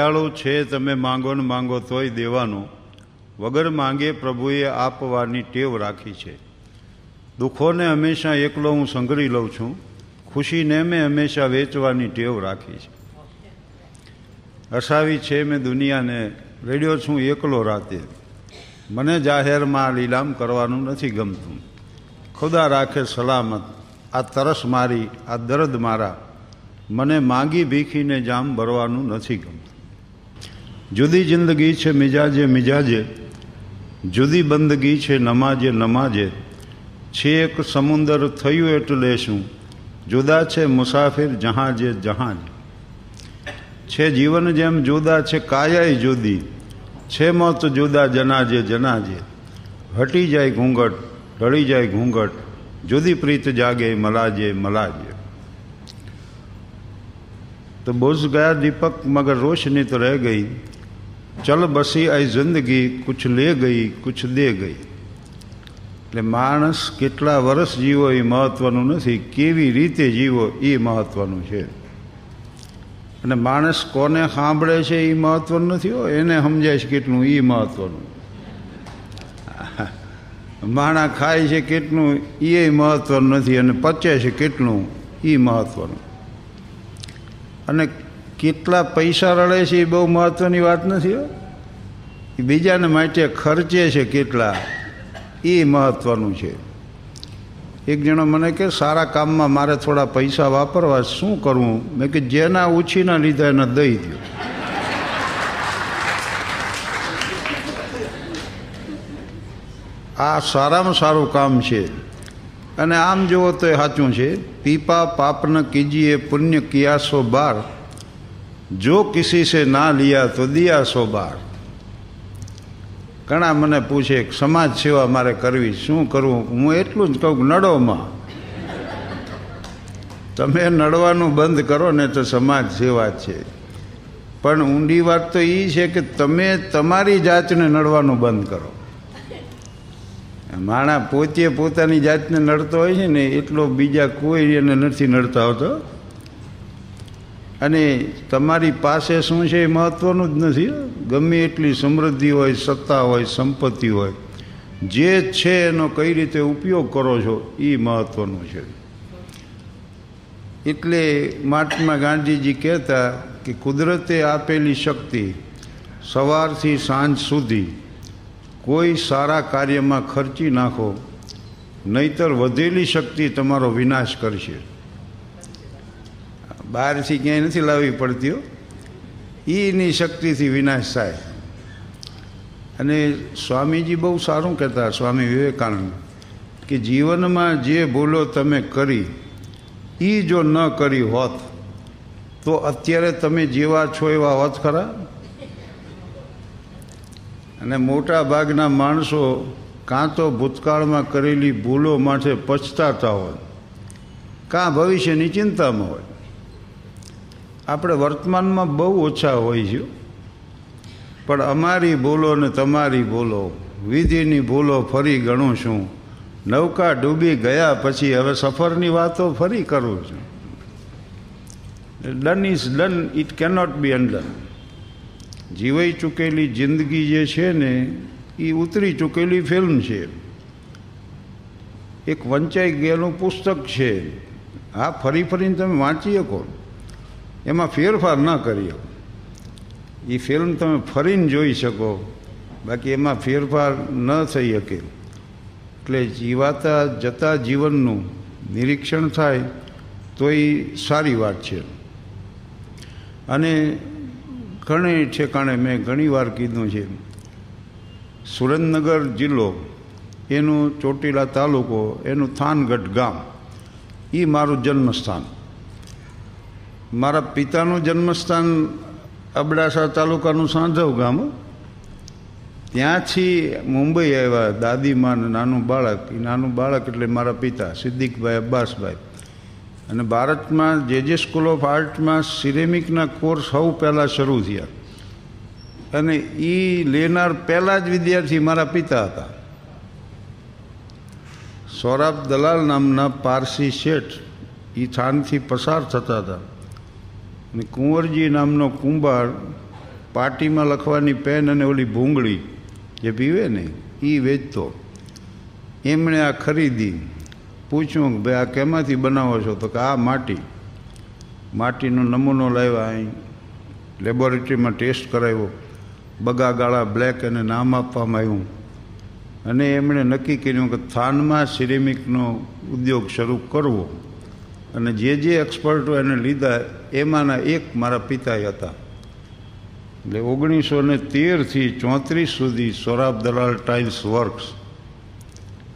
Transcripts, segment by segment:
દયાળુ છે, તમે માંગો ને માંગો તોય દેવાનો. વગર માંગે પ્રભુએ આપવાની ટેવ રાખી છે. દુઃખોને હંમેશા એકલો હું સંઘરી લઉં છું. ખુશીને મેં હંમેશા વેચવાની ટેવ રાખી છે. હસાવી છે મેં દુનિયાને. રેડિયો છું એકલો રાતે. મને જાહેરમાં લીલામ કરવાનું નથી ગમતું. ખુદા રાખે સલામત. આ તરસ મારી, આ દર્દ મારા. મને માંગી ભીખીને જામ ભરવાનું નથી ગમતું. જુદી જિંદગી છે, મિજાજે મિજાજે. જુદી બંદગી છે, નમાજે નમાજે. છે એક સમુંદર થયું એટલે શું? જુદા છે મુસાફિર જહાજે જહાજ. છે જીવન જેમ જુદા છે, કાયાય જુદી. છે મોત જુદા જનાજે જનાજે. હટી જાય ઘૂંઘટ, ઢળી જાય ઘૂંઘટ. જુદી પ્રીત જાગે મલાજે મલાજે. તો બોઝ ગયા દીપક મગર રોશની તો રહી ગઈ. ચલ બસી આ જિંદગી કુછ લે ગઈ કુછ દે ગઈ એટલે માણસ કેટલા વર્ષ જીવો એ મહત્ત્વનું નથી, કેવી રીતે જીવો એ મહત્ત્વનું છે. અને માણસ કોને સાંભળે છે એ મહત્ત્વનું નથી હો, એને સમજાય છે કેટલું એ મહત્ત્વનું માણા ખાય છે કેટલું, એ મહત્ત્વનું નથી, અને પચે છે કેટલું, એ મહત્ત્વનું અને કેટલા પૈસા રડે છે એ બહુ મહત્વની વાત નથી એ બીજાને માટે ખર્ચે છે કેટલા, એ મહત્વનું છે. એક જણો મને કે, સારા કામમાં મારે થોડા પૈસા વાપરવા, શું કરવું? મેં કે, જેના ઉછીના લીધા એને દઈ દો આ સારામાં સારું કામ છે. અને આમ જુઓ તો એ સાચું છે. પીપા પાપન કીજીએ પુણ્ય કિયાસો બાર જો કિસી સે ના લિયા તો દિયા સો બાર. ઘણા મને પૂછે સમાજ સેવા મારે કરવી, શું કરવું? હું એટલું જ કહું નડોમાં. તમે નડવાનું બંધ કરો ને તો સમાજ સેવા છે. પણ ઊંડી વાત તો એ છે કે તમે તમારી જાતને નડવાનું બંધ કરો. માણા પોતે પોતાની જાતને નડતો હોય છે ને, એટલો બીજા કોઈ એને નથી નડતા હોતો અને તમારી પાસે શું છે એ મહત્વનું જ નથી ગમે એટલી સમૃદ્ધિ હોય, સત્તા હોય, સંપત્તિ હોય, જે છે એનો કઈ રીતે ઉપયોગ કરો છો એ મહત્વનું છે. એટલે મહાત્મા ગાંધીજી કહેતા કે કુદરતે આપેલી શક્તિ સવારથી સાંજ સુધી કોઈ સારા કાર્યમાં ખર્ચી નાખો, નહીતર વધેલી શક્તિ તમારો વિનાશ કરશે. બહારથી ક્યાંય નથી લાવવી પડતી એની શક્તિથી વિનાશ થાય. અને સ્વામીજી બહુ સારું કહેતા સ્વામી વિવેકાનંદ કે જીવનમાં જે ભૂલો તમે કરી એ જો ન કરી હોત, તો અત્યારે તમે જેવા છો એવા હોત ખરા? અને મોટા ભાગના માણસો કાં તો ભૂતકાળમાં કરેલી ભૂલો માટે પછતાતા હોય, કાં ભવિષ્યની ચિંતામાં હોય. આપણે વર્તમાનમાં બહુ ઓછા હોય છે. પણ અમારી ભૂલો ને તમારી ભૂલો, વિધિની ભૂલો ફરી ગણું છું. નૌકા ડૂબી ગયા પછી હવે સફરની વાતો ફરી કરું છું. Done is done it cannot be undone જીવાઈ ચૂકેલી જિંદગી જે છે ને એ ઉતરી ચૂકેલી ફિલ્મ છે. એક વંચાઈ ગયેલું પુસ્તક છે. હા, ફરી ફરીને તમે વાંચી શકો. એમાં ફેરફાર ન કરીએ એ ફિલ્મ તમે ફરીને જોઈ શકો. બાકી એમાં ફેરફાર ન થઈ શકે. એટલે જીવાતા જતા જીવનનું નિરીક્ષણ થાય, તો એ સારી વાત છે. અને ઘણી ઠેકાણે મેં ઘણી વાર કીધું છે, સુરેન્દ્રનગર જિલ્લો, એનું ચોટીલા તાલુકો, એનું થાનગઢ ગામ એ મારું જન્મસ્થાન. મારા પિતાનું જન્મસ્થાન અબડાસા તાલુકાનું સાંધવ ગામ. ત્યાંથી મુંબઈ આવ્યા દાદીમાં નાનું બાળક. એ નાનું બાળક એટલે મારા પિતા, સિદ્દીકભાઈ અબ્બાસભાઈ. અને ભારતમાં જે જે સ્કૂલ ઓફ આર્ટમાં સિરેમિકના કોર્સ સૌ પહેલાં શરૂ થયા. અને એ લેનાર પહેલાં જ વિદ્યાર્થી મારા પિતા હતા. સૌરાબ દલાલ નામના પારસી શેઠ એ થાનથી પસાર થતા હતા. અને કુંવરજી નામનો કુંભાર પાટીમાં લખવાની પેન અને ઓલી ભૂંગળી જે પીવે ને એ વેચતો. એમણે આ ખરીદી. પૂછ્યું કે ભાઈ આ કેમાંથી બનાવો છો? તો કે આ માટી. માટીનો નમૂનો લાવ્યા અહીં. લેબોરેટરીમાં ટેસ્ટ કરાવ્યો. બગા ગાળા બ્લેક અને નામ આપવામાં આવ્યું. અને એમણે નક્કી કર્યું કે થાનમાં સિરેમિકનો ઉદ્યોગ શરૂ કરવો. અને જે જે એક્સપર્ટો એને લીધા, એમાંના એક મારા પિતાએ હતા. એટલે ઓગણીસો ને તેરથી ચોત્રીસ સુધી સોરાબ દલાલ ટાઇલ્સ વર્ક્સ.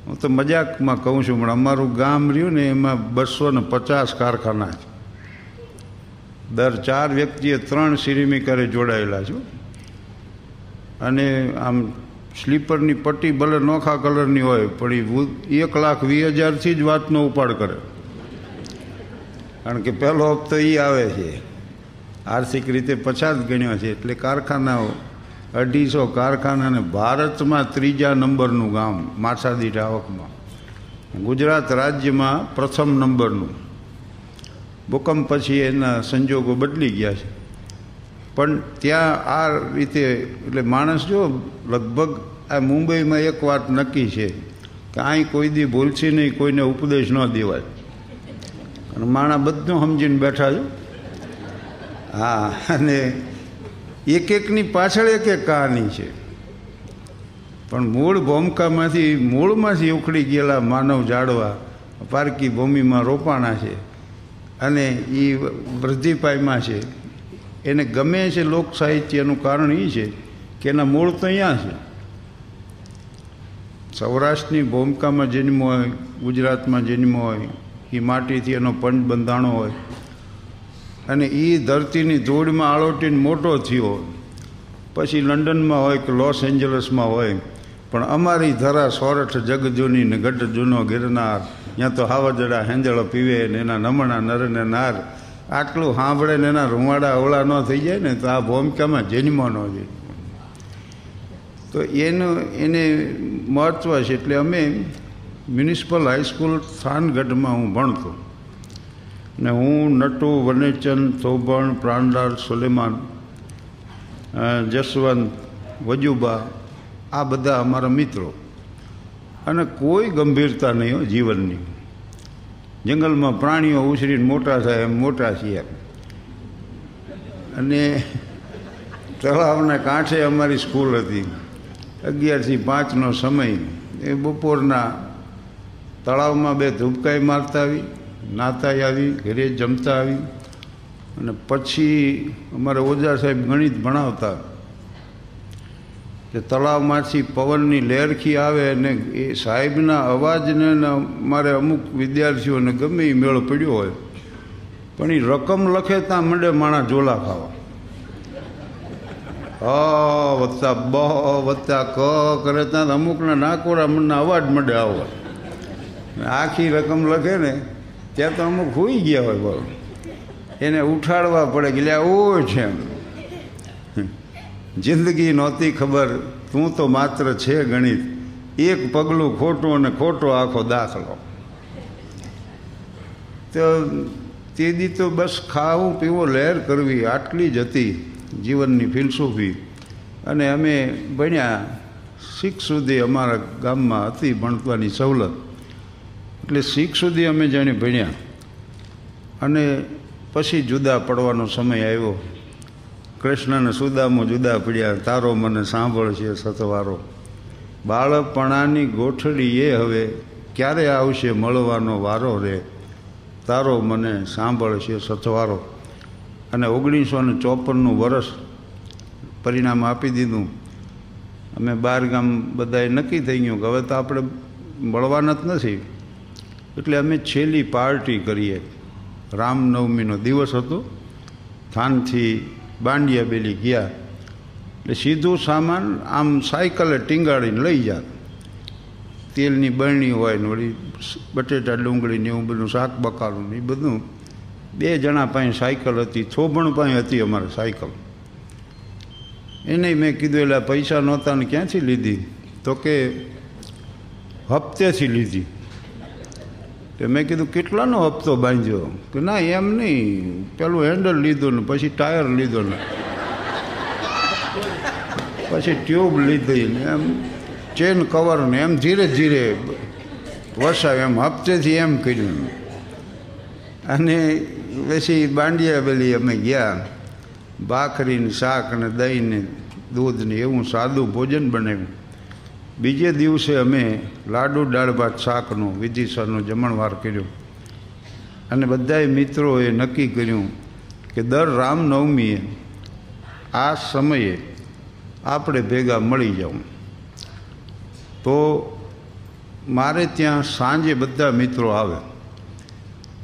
હું તો મજાકમાં કહું છું, પણ અમારું ગામ રહ્યું ને એમાં બસો ને પચાસ કારખાના છે. દર ચાર વ્યક્તિએ ત્રણ સિરેમિકારે જોડાયેલા છું. અને આમ સ્લીપરની પટ્ટી ભલે નોખા કલરની હોય, પણ એ એક લાખ વીસ હજારથી જ વાતનો ઉપાડ કરે. કારણ કે પહેલો હપ્તો એ આવે છે. આર્થિક રીતે પછાત ગણ્યો છે એટલે કારખાનાઓ, અઢીસો કારખાનાને ભારતમાં ત્રીજા નંબરનું ગામ માછાદીઠ આવકમાં. ગુજરાત રાજ્યમાં પ્રથમ નંબરનું. ભૂકંપ પછી એના સંજોગો બદલી ગયા છે. પણ ત્યાં આ રીતે, એટલે માણસ જો લગભગ આ મુંબઈમાં એક વાત નક્કી છે કે અહીં કોઈ દી ભૂલશે નહીં, કોઈને ઉપદેશ ન દેવાય. અને માણા બધું સમજીને બેઠા છું. હા, અને એક એકની પાછળ એક એક કહાની છે. પણ મૂળ ભૂમકામાંથી, મૂળમાંથી ઉખડી ગયેલા માનવ જાડવા પારકી ભૂમિમાં રોપાણા છે. અને એ વૃદ્ધિપાયમાં છે. એને ગમે છે લોક સાહિત્યનું કારણ એ છે કે એના મૂળ તો અહીંયા છે. સૌરાષ્ટ્રની ભૂમિકામાં જન્મ હોય, ગુજરાતમાં જન્મ હોય એ માટીથી એનો પંચ બંધાણો હોય. અને એ ધરતીની ધૂળમાં આળોટીને મોટો થયો. પછી લંડનમાં હોય કે લોસ એન્જલસમાં હોય. પણ અમારી ધરા સોરઠ જગજૂની ને ગઢ જૂનો ગિરનાર. ત્યાં તો હાવજડા હેંજળો પીવે ને એના નમણા નર ને નાર. આટલું સાંભળે ને એના રૂવાડા અવળા ન થઈ જાય ને તો આ ભૂમિકામાં જન્મ ન જાય તો એનું એને મહત્ત્વ છે એટલે અમે મ્યુનિસિપલ હાઈસ્કૂલ થાનગઢમાં હું ભણતો. ને હું નટુ, વનેચંદ, થોબણ પ્રાણલાલ સુલેમાન જસવંત, વજુબા આ બધા અમારા મિત્રો. અને કોઈ ગંભીરતા નહીં હોય જીવનની. જંગલમાં પ્રાણીઓ ઉછરીને મોટા થાય એમ મોટા છીએ અને તળાવના કાંઠે અમારી સ્કૂલ હતી. અગિયારથી પાંચનો સમય. એ બપોરના તળાવમાં બે ધૂપકાઈ મારતા આવી નાતા આવી, ઘરે જમતા આવી અને પછી અમારે ઓજા સાહેબ ગણિત ભણાવતા કે તળાવમાંથી પવનની લહેરખી આવે અને એ સાહેબના અવાજને મારે અમુક વિદ્યાર્થીઓને ગમે એ મેળો પડ્યો હોય. પણ એ રકમ લખે ત્યાં મંડે માણા ઝોલા ખાવા. હ, વત્તા બ, વત્તા ક, કરે ત્યાં અમુકના નાકોરા મનના અવાજ મંડે આવવા આખી રકમ લખે ને, ત્યાં તો અમુક હોઈ ગયા હોય બોલો. એને ઉઠાડવા પડે કે લ્યા ઓ છે એમ. જિંદગી નહોતી ખબર, તું તો માત્ર છે ગણિત. એક પગલું ખોટું અને ખોટો આખો દાખલો. તો તે દી તો બસ ખાવું પીવું લહેર કરવી આટલી જ હતી જીવનની ફિલસૂફી. અને અમે ભણ્યા શીખ સુધી અમારા ગામમાં હતી ભણવાની સવલત. એટલે શીખ સુધી અમે જાણે ભણ્યા. અને પછી જુદા પડવાનો સમય આવ્યો. કૃષ્ણને સુદામો જુદા પડ્યા. તારો મને સાંભળ છે સતવારો. બાળપણાની ગોઠડી એ હવે ક્યારે આવશે મળવાનો વારો રે? તારો મને સાંભળ છે સથવારો અને ઓગણીસો ને ચોપનનું વરસ પરિણામ આપી દીધું. અમે બાર ગામ બધાએ નક્કી થઈ ગયું કે હવે તો આપણે મળવાના જ નથી. એટલે અમે છેલ્લી પાર્ટી કરીએ. રામનવમીનો દિવસ હતો. થાનથી બાંડિયા બેલી ગયા. એટલે સીધું સામાન આમ સાયકલે ટીંગાડીને લઈ જા તેલની બરણી હોય ને વળી બટેટા ડુંગળી ને એવું બધું, શાક બકાલું ને એ બધું. બે જણા પાસે સાયકલ હતી, થોભણ પાસે હતી અમારે સાયકલ. એને મેં કીધું એટલે પૈસા નહોતા ને ક્યાંથી લીધી? તો કે, હપ્તેથી લીધી. તો મેં કીધું, કેટલાનો હપ્તો બાંધ્યો? કે, ના, એમ નહીં. પેલું હેન્ડલ લીધું ને, પછી ટાયર લીધો ને. પછી ટ્યુબ લીધી ને, એમ ચેન કવર ને, એમ ધીરે ધીરે વસાવ્યું, એમ હપ્તેથી એમ કર્યું. અને પછી બાંડિયા પેલી અમે ગયા. ભાખરીને શાક ને દહીં ને દૂધ ને એવું સાદું ભોજન બનાવ્યું. બીજે દિવસે અમે લાડુ, દાળ, ભાત, શાકનું વિધિસરનું જમણવાર કર્યું. અને બધાએ મિત્રોએ નક્કી કર્યું કે દર રામનવમીએ આ સમયે આપણે ભેગા મળી જાઉં. તો મારે ત્યાં સાંજે બધા મિત્રો આવે.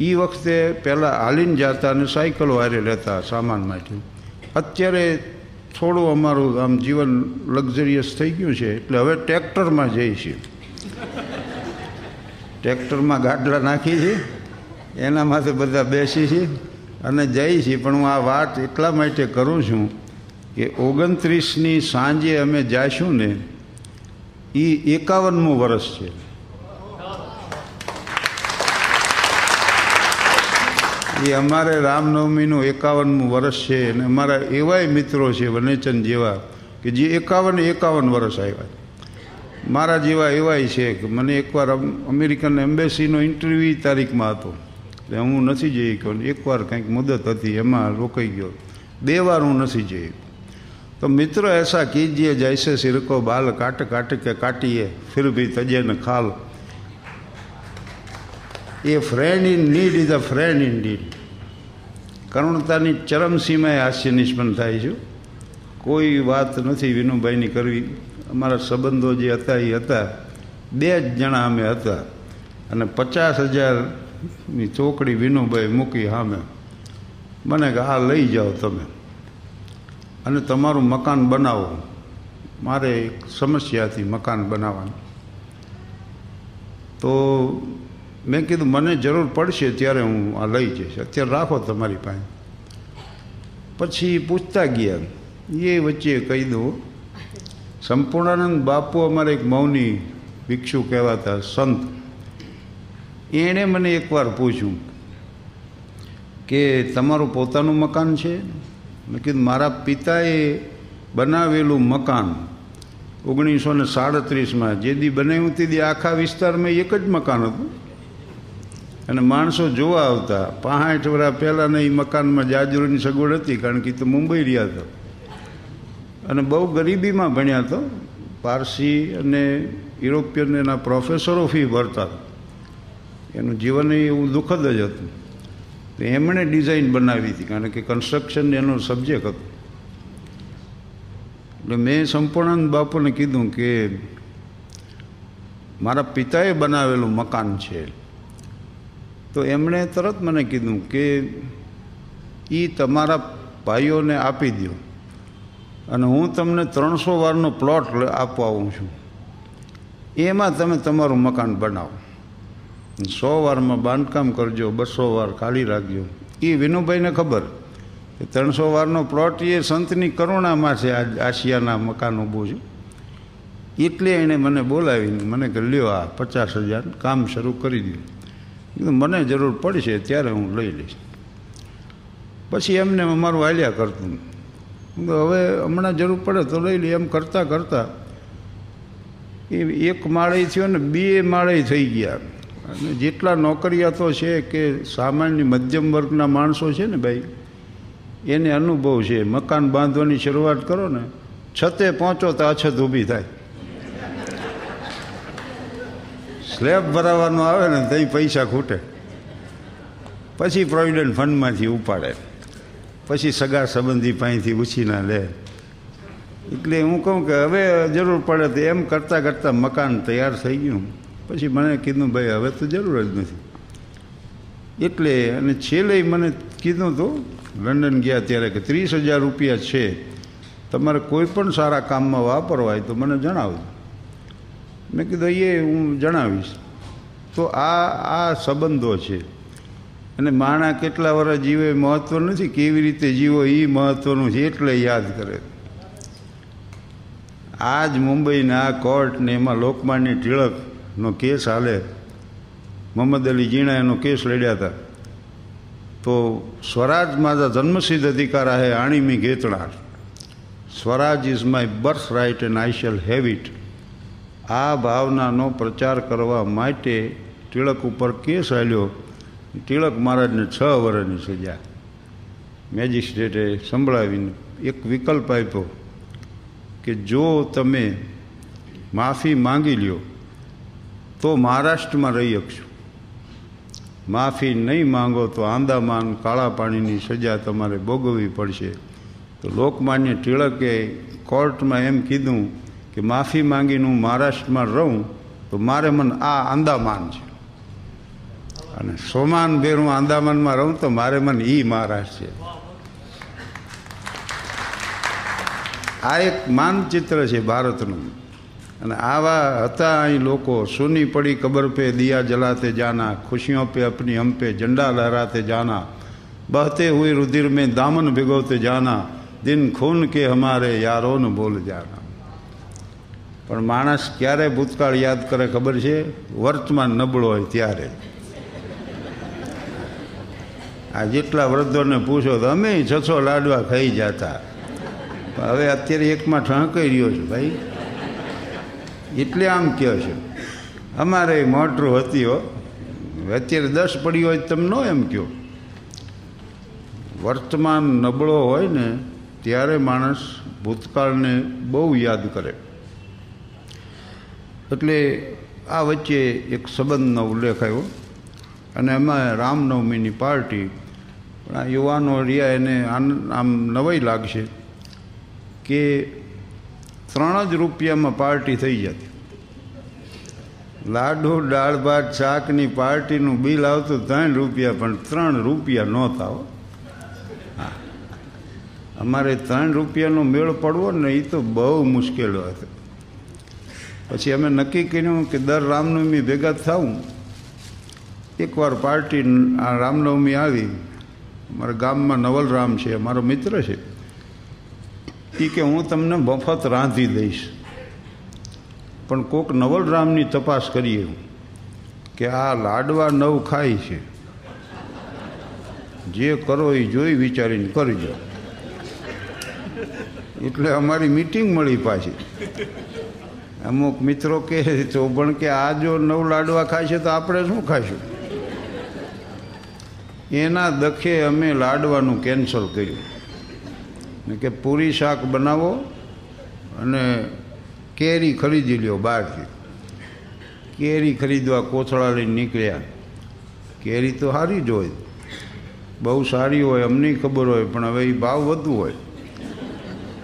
એ વખતે પહેલાં હાલીને જતા અને સાયકલ વારે લેતા સામાન માટે. અત્યારે થોડું અમારું આમ જીવન લક્ઝરિયસ થઈ ગયું છે, એટલે હવે ટ્રેક્ટરમાં જઈએ છીએ ટ્રેક્ટરમાં ગાડલા નાખી છીએ એના માથે બધા બેસી છીએ અને જઈએ છીએ પણ હું આ વાત એટલા માટે કરું છું કે ઓગણત્રીસની સાંજે અમે જઈશું ને એ એકાવનમું વર્ષ છે. એ અમારે રામનવમીનું એકાવનમું વર્ષ છે અને અમારા એવાય મિત્રો છે, વનેચંદ જેવા, કે જે એકાવન એકાવન વર્ષ આવ્યા. મારા જેવા એવાય છે કે મને એકવાર અમેરિકન એમ્બેસીનો ઇન્ટરવ્યુ તારીખમાં હતો. એટલે હું નથી જઈ ગયો એકવાર કંઈક મુદત હતી, એમાં રોકાઈ ગયો. બે વાર હું નથી જઈ. તો મિત્રો એસા કીજીએ જૈસે સિરકો બાલ કાટ કાટ કે કાટીએ, ફિર ભી તજે ને ખાલ. A friend in need is a friend in need કરુણતાની ચરમસીમાએ હાસ્ય નિષ્પન્ન થાય છે. કોઈ વાત નથી વિનુભાઈની કરવી. અમારા સંબંધો જે હતા એ હતા. બે જ જણા અમે હતા. અને પચાસ હજારની ચોકડી વિનુભાઈ મૂકી સામે. મને કે આ લઈ જાઓ તમે. અને તમારું મકાન બનાવો. મારે એક સમસ્યાથી મકાન બનાવવાનું. તો મેં કીધું, મને જરૂર પડશે ત્યારે હું આ લઈ જઈશ. અત્યારે રાખો તમારી પાસે. પછી પૂછતા ગયા, એ વચ્ચે કહી દઉં સંપૂર્ણાનંદ બાપુ અમારે એક મૌની ભિક્ષુ કહેવાતા સંત. એણે મને એકવાર પૂછ્યું કે, તમારું પોતાનું મકાન છે? મેં કીધું, મારા પિતાએ બનાવેલું મકાન ઓગણીસો ને સાડત્રીસમાં, જે દી બનાવ્યું તે દી આખા વિસ્તારમાં એક જ મકાન હતું. અને માણસો જોવા આવતા. પાંઠ વર્ષ પહેલાંના એ મકાનમાં જાજરોની સગવડ હતી, કારણ કે તો મુંબઈ રહ્યા હતા. અને બહુ ગરીબીમાં ભણ્યા હતો પારસી અને યુરોપિયન એના પ્રોફેસરો ફી ભરતા. એનું જીવન એવું દુઃખદ જ હતું. તો એમણે ડિઝાઇન બનાવી હતી, કારણ કે કન્સ્ટ્રક્શન એનો સબ્જેક્ટ હતો. એટલે મેં સંપૂર્ણાનંદ બાપુને કીધું કે મારા પિતાએ બનાવેલું મકાન છે. તો એમણે તરત મને કીધું કે એ તમારા ભાઈઓને આપી દો અને હું તમને ત્રણસો વારનો પ્લોટ આપવા આવું છું. એમાં તમે તમારું મકાન બનાવો. સો વારમાં બાંધકામ કરજો, બસો વાર ખાલી રાખજો. એ વિનુભાઈને ખબર કે ત્રણસો વારનો પ્લોટ એ સંતની કરુણામાં છે, આ આશિયાના મકાન ઊભું છે. એટલે એણે મને બોલાવીને મને કે લ્યો આ પચાસ હજાર કામ શરૂ કરી દો કીધું મને જરૂર પડશે, ત્યારે હું લઈ લઈશ. પછી એમને અમારું હાલ્યા કરતું. હવે હમણાં જરૂર પડે તો લઈ લઈએ એમ કરતાં કરતાં એ એક માળે થયો ને બે માળે થઈ ગયા. અને જેટલા નોકરિયાતો છે કે સામાન્ય મધ્યમ વર્ગના માણસો છે ને ભાઈ, એને અનુભવ છે. મકાન બાંધવાની શરૂઆત કરો ને, છતે પહોંચો તો અછત ઊભી થાય. સ્લેબ ભરાવાનો આવે ને ત્યાં પૈસા ખૂટે. પછી પ્રોવિડન્ટ ફંડમાંથી ઉપાડે. પછી સગા સંબંધી પાસેથી ઉછીના લે. એટલે હું કહું કે હવે જરૂર પડે તો એમ કરતાં કરતાં મકાન તૈયાર થઈ ગયું. પછી મને કીધું, ભાઈ, હવે તો જરૂર જ નથી. એટલે અને છેલ્લે મને કીધું તો, લંડન ગયા ત્યારે કે ત્રીસ હજાર રૂપિયા છે. તમારે કોઈ પણ સારા કામમાં વાપરવા હોય તો મને જણાવજો. મેં કીધું એ હું જણાવીશ. તો આ આ સંબંધો છે. અને માણા કેટલા વર્ષ જીવે મહત્ત્વ નથી, કેવી રીતે જીવો એ મહત્ત્વનું છે એટલે યાદ કરે. આ જ મુંબઈના કોર્ટ ને એમાં લોકમાન્ય ટિળકનો કેસ હાલે. મોહમ્મદ અલી જીણા એનો કેસ લડ્યા હતા. તો સ્વરાજ મારા જન્મસિદ્ધ અધિકાર હે આણીમી ગેતણા Swaraj is my birthright and I shall have it. આ ભાવનાનો પ્રચાર કરવા માટે ટિળક ઉપર કેસ આવ્યો ટિળક મહારાજને છ વર્ષની સજા મેજિસ્ટ્રેટે સંભળાવીને એક વિકલ્પ આપ્યો કે જો તમે માફી માંગી લ્યો, તો મહારાષ્ટ્રમાં રહી શકશો. માફી નહીં માંગો તો આંદામાન કાળા પાણીની સજા તમારે ભોગવવી પડશે. તો લોકમાન્ય ટિળકે કોર્ટમાં એમ કીધું કે માફી માંગીને હું મહારાષ્ટ્રમાં રહું, તો મારે મને આ આંદામાન છે. અને સોમાન બેર હું આંદામાનમાં રહું, તો મારે મને ઈ મહારાષ્ટ્ર છે. આ એક માનચિત્ર છે ભારતનું. અને આવા હતા અહીં લોકો, સોની પડી કબર પે, દિયા જલાતે જાના, ખુશીઓ પે અપની હમ ઝંડા લહેરાતે જાના, બહતે હુએ રુધિર મેં દામન ભિગોતે જાના, દિન ખૂન કે હમારે યારોન બોલ જાના. પણ માણસ ક્યારે ભૂતકાળ યાદ કરે ખબર છે? વર્તમાન નબળો હોય ત્યારે. આ જેટલા વૃદ્ધોને પૂછો તો અમે છસો લાડવા ખાઈ જતા. હવે અત્યારે એકમાં ઠણકાઈ રહ્યો છે ભાઈ. એટલે આમ કહો છે. અમારે મોટરું હતી હો. અત્યારે દસ પડી હોય તમે ન એમ કહો. વર્તમાન નબળો હોય ને, ત્યારે માણસ ભૂતકાળને બહુ યાદ કરે. એટલે આ વચ્ચે એક સંબંધનો ઉલ્લેખ આવ્યો. અને એમાં રામનવમીની પાર્ટી, પણ આ યુવાનો રહ્યા એને આમ નવાઈ લાગશે કે ત્રણ જ રૂપિયામાં પાર્ટી થઈ જતી. લાડુ, દાળ, ભાત, શાકની પાર્ટીનું બિલ આવતું ત્રણ રૂપિયા, પણ ત્રણ રૂપિયા નહોતા હો. અમારે ત્રણ રૂપિયાનો મેળ પડવો ને એ તો બહુ મુશ્કેલ હતો પછી અમે નક્કી કર્યું કે દર રામનવમી ભેગા થવું એકવાર પાર્ટી આ રામનવમી આવી. મારા ગામમાં નવલરામ છે મારો મિત્ર છે. એ કે હું તમને મફત રાંધી દઈશ. પણ કોક નવલરામની તપાસ કરીએ કે આ લાડવા નવ ખાય છે. જે કરો એ જોઈ વિચારીને કરજો. એટલે અમારી મિટિંગ મળી પાછી. અમુક મિત્રો કે પણ કે આ જો નવ લાડવા ખાય છે, તો આપણે શું ખાઈશું? એના દખે અમે લાડવાનું કેન્સલ કર્યું. કે પૂરી શાક બનાવો અને કેરી ખરીદી લ્યો બહારથી. કેરી ખરીદવા કોથળા લઈને નીકળ્યા. કેરી તો સારી જ હોય. બહુ સારી હોય, અમને ખબર હોય, પણ હવે એ ભાવ વધુ હોય.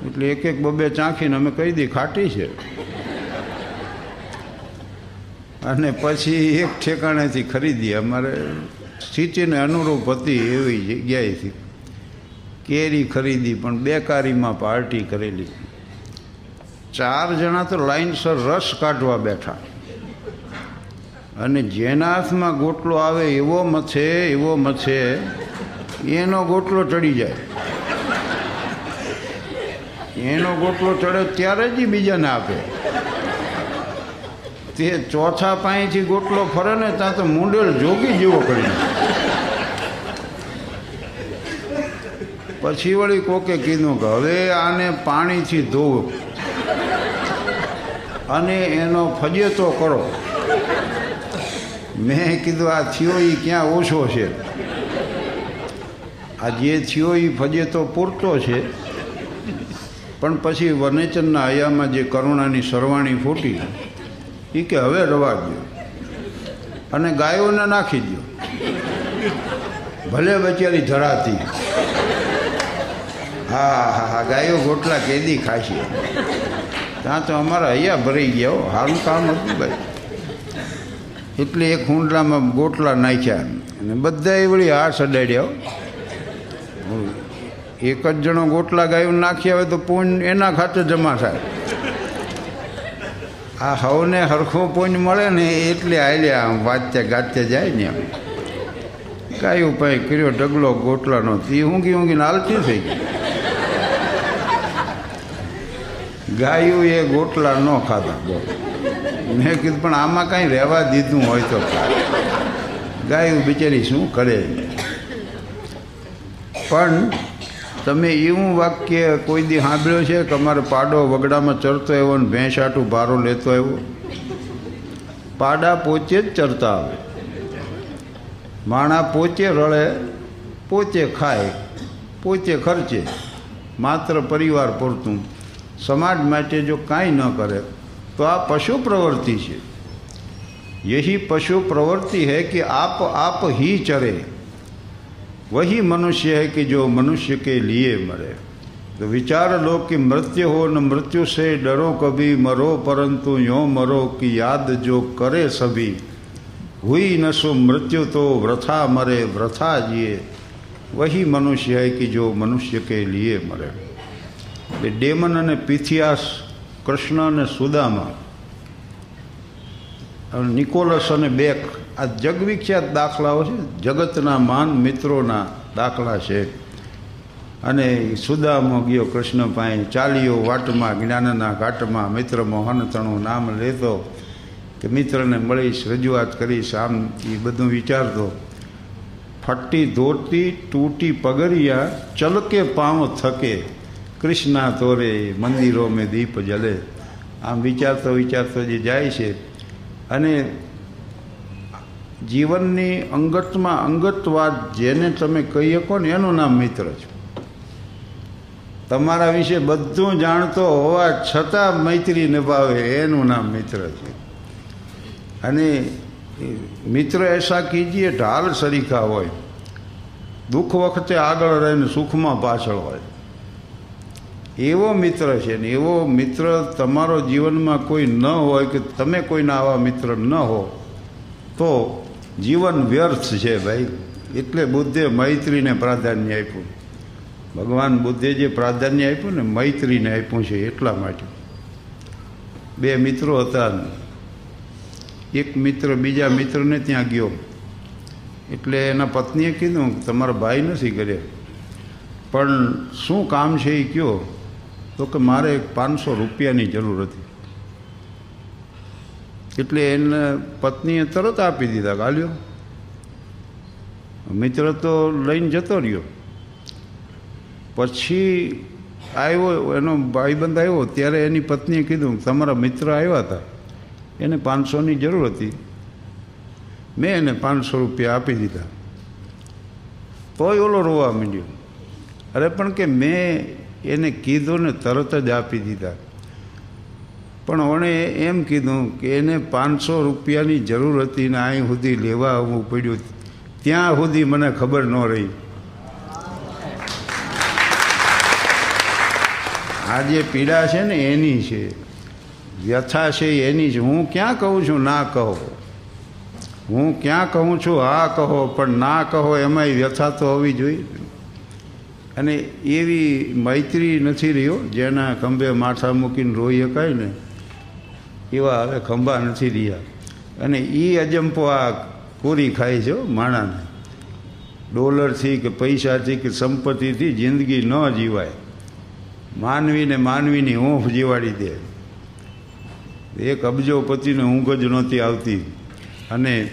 એટલે એક એક બબે ચાંખીને અમે કહી દઈએ, ખાટી છે. અને પછી એક ઠેકાણેથી ખરીદી. અમારે સ્થિતિને અનુરૂપ હતી એવી જગ્યાએથી. કેરી ખરીદી, પણ બેકારીમાં પાર્ટી કરેલી. ચાર જણા તો લાઈનસર રસ કાઢવા બેઠા. અને જેના હાથમાં ગોટલો આવે, એવો મથે એવો મથે, એનો ગોટલો ચડી જાય. એનો ગોટલો ચડે ત્યારે જ બીજાને આપે. તે ચોથા પાણીથી ગોટલો ફરે ને ત્યાં તો મુંડેલ જોગી જેવો કરી પછી વળી કોકે કીધું કે હવે આને પાણીથી ધોવો. અને એનો ફજેતો કરો. મેં કીધું, આ થયો એ ક્યાં ઓછો છે? આ જે થયો એ ફજેતો પૂરતો છે. પણ પછી વનેચનના હયામાં જે કરુણાની સરવાણી ફૂટી એ કે, હવે રવા દો અને ગાયોને નાખી દો ભલે બચારી ધરાતી. હા હા હા, ગાયો ગોટલા કેદી ખાશે. ત્યાં તો અમારા અહીંયા ભરી ગયા સારું કામ હતું ભાઈ. એટલે એક હુંડલામાં ગોટલા નાખ્યા. અને બધા વળી હાથ અડાડ્યા એક જ જણો ગોટલા ગાયું નાખ્યા હોય તો પૂન એના ખાતે જમા થાય. આ હવને હરખું પૂંજ મળે ને એટલે હાલ્યા આમ વાંચતે ગાતે જાય ને આમ ગાયું ભાઈ કર્યો, ઢગલો ગોટલાનો તે, ઊંઘી ઊંઘીને હાલતી થઈ ગઈ. ગાયું એ ગોટલા ન ખાતા બોલ. મેં કીધું, પણ આમાં કાંઈ રહેવા દીધું હોય તો ગાયું બિચારી શું કરે? પણ તમે એવું વાક્ય કોઈ દી સાંભળ્યો છે કે અમારો પાડો વગડામાં ચરતો આવ્યો અને ભેંસ આટું ભારો લેતો આવ્યો? પાડા પોચે જ ચરતા આવે. માણા પોચે રળે પોચે ખાય પોચે ખર્ચે. માત્ર પરિવાર પૂરતું. સમાજ માટે જો કાંઈ ન કરે, તો આ પશુ પ્રવૃત્તિ છે. યહી પશુ પ્રવૃત્તિ હે કે આપ આપ હી ચરે. वही मनुष्य है कि जो मनुष्य के लिए मरे तो विचार लो कि मृत्यु हो न मृत्यु से डरो कभी मरो परंतु यो मरो कि याद जो करे सभी हुई न सो मृत्यु तो व्रथा मरे व्रथा जिए वही मनुष्य है कि जो मनुष्य के लिए मरे એટલે ડેમન અને પિથિયાસ કૃષ્ણ અને સુદામા નિકોલસ અને બેક આ જગવિખ્યાત દાખલાઓ છે. જગતના માન મિત્રોના દાખલા છે. અને સુદામો ગયો કૃષ્ણ પાસે ચાલ્યો વાટમાં, જ્ઞાનના ઘાટમાં, મિત્ર મોહન તણું નામ લેતો કે મિત્રને મળીશ, રજૂઆત કરીશ, આમ એ બધું વિચારતો. ફટ્ટી ધોતી, તૂટી પગરિયા, ચલકે પાંવ થકે. કૃષ્ણા તોરે મંદિરો મેં દીપ જલે. આમ વિચારતો વિચારતો જે જાય છે. અને જીવનની અંગતમાં અંગત વાત જેને તમે કહી શકો ને, એનું નામ મિત્ર છે. તમારા વિશે બધું જાણતો હોવા છતાં મૈત્રી નિભાવે, એનું નામ મિત્ર છે. અને મિત્ર એસા કીજીએ ઢાલ સરીખા હોય. દુઃખ વખતે આગળ રહીને સુખમાં પાછળ હોય. એવો મિત્ર છે ને, એવો મિત્ર તમારો જીવનમાં કોઈ ન હોય કે તમે કોઈના આવા મિત્ર ન હો, તો જીવન વ્યર્થ છે ભાઈ. એટલે બુદ્ધે મૈત્રીને પ્રાધાન્ય આપ્યું. ભગવાન બુદ્ધે જે પ્રાધાન્ય આપ્યું ને મૈત્રીને આપ્યું છે એટલા માટે. બે મિત્રો હતા. એક મિત્ર બીજા મિત્રને ત્યાં ગયો. એટલે એના પત્નીએ કીધું, તમારા ભાઈ નથી કર્યા. પણ શું કામ છે એ કયો? તો કે મારે પાંચસો રૂપિયાની જરૂર હતી. એટલે એને પત્નીએ તરત આપી દીધા ગાલ્યો મિત્ર તો લઈને જતો રહ્યો. પછી આવ્યો, એનો ભાઈબંધ આવ્યો, ત્યારે એની પત્નીએ કીધું, તમારા મિત્ર આવ્યા હતા. એને પાંચસોની જરૂર હતી. મેં એને પાંચસો રૂપિયા આપી દીધા. તોય ઓલો રોવા માંડ્યો. અરે પણ કે મેં એને કીધું ને તરત જ આપી દીધા. પણ ઓણે એમ કીધું કે એને પાંચસો રૂપિયાની જરૂર હતી ને અહીં સુધી લેવા આવવું પડ્યું. ત્યાં સુધી મને ખબર ન રહી. આ જે પીડા છે ને એની છે, વ્યથા છે એની છે. હું ક્યાં કહું છું ના કહો. હું ક્યાં કહું છું હા કહો, પણ ના કહો એમાંય વ્યથા તો હોવી જોઈએ. અને એવી મૈત્રી નથી રહ્યો, જેના ખંભે માથા મૂકીને રોઈ શકાય ને એવા હવે ખંભા નથી રહ્યા. અને એ અજંપો આ પૂરી ખાય છે માણાને. ડોલરથી કે પૈસાથી કે સંપત્તિથી જિંદગી ન જીવાય. માનવીને માનવીની ઊંફ જીવાડી દે. એક અબજોપતિને ઊંઘ જ નહોતી આવતી. અને